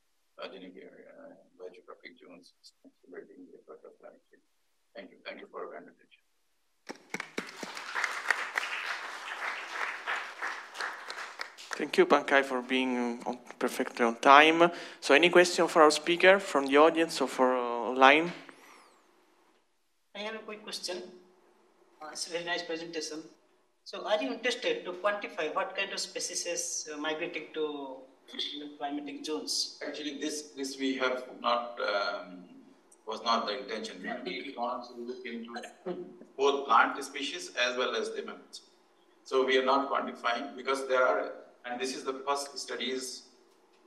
genic area, geographic zones, the effect of climate change. Thank you. Thank you for your attention. Thank you, Pankaj, for being on, perfectly on time. So any question for our speaker from the audience or for uh, online? I have a quick question. Uh, it's a very nice presentation. So are you interested to quantify what kind of species uh, migrating to climatic zones? Actually, this this we have not um, was not the intention. We want to look into both plant species as well as the mammals. So we are not quantifying because there are, and this is the first studies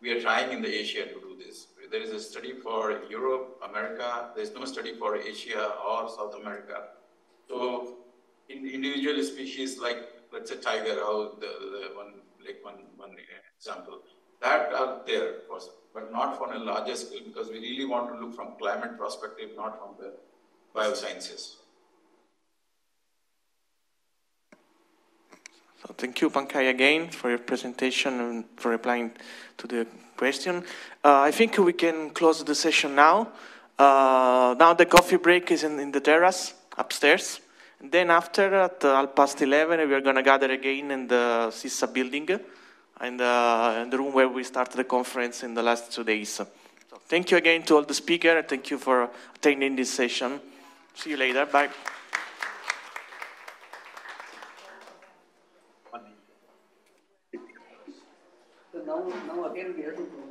we are trying in the Asia to do this. There is a study for Europe, America. There is no study for Asia or South America. So in individual species like let's say tiger, how the, the one like one one example that are there, but not for a larger scale because we really want to look from climate perspective, not from the biosciences. So thank you, Pankaj, again for your presentation and for replying to the question. Uh, I think we can close the session now. Uh, now the coffee break is in, in the terrace upstairs. And then after, at uh, half past 11, we are going to gather again in the CISA building, in the, in the room where we started the conference in the last two days. So thank you again to all the speakers. Thank you for attending this session. See you later. Bye. So now, now again we have to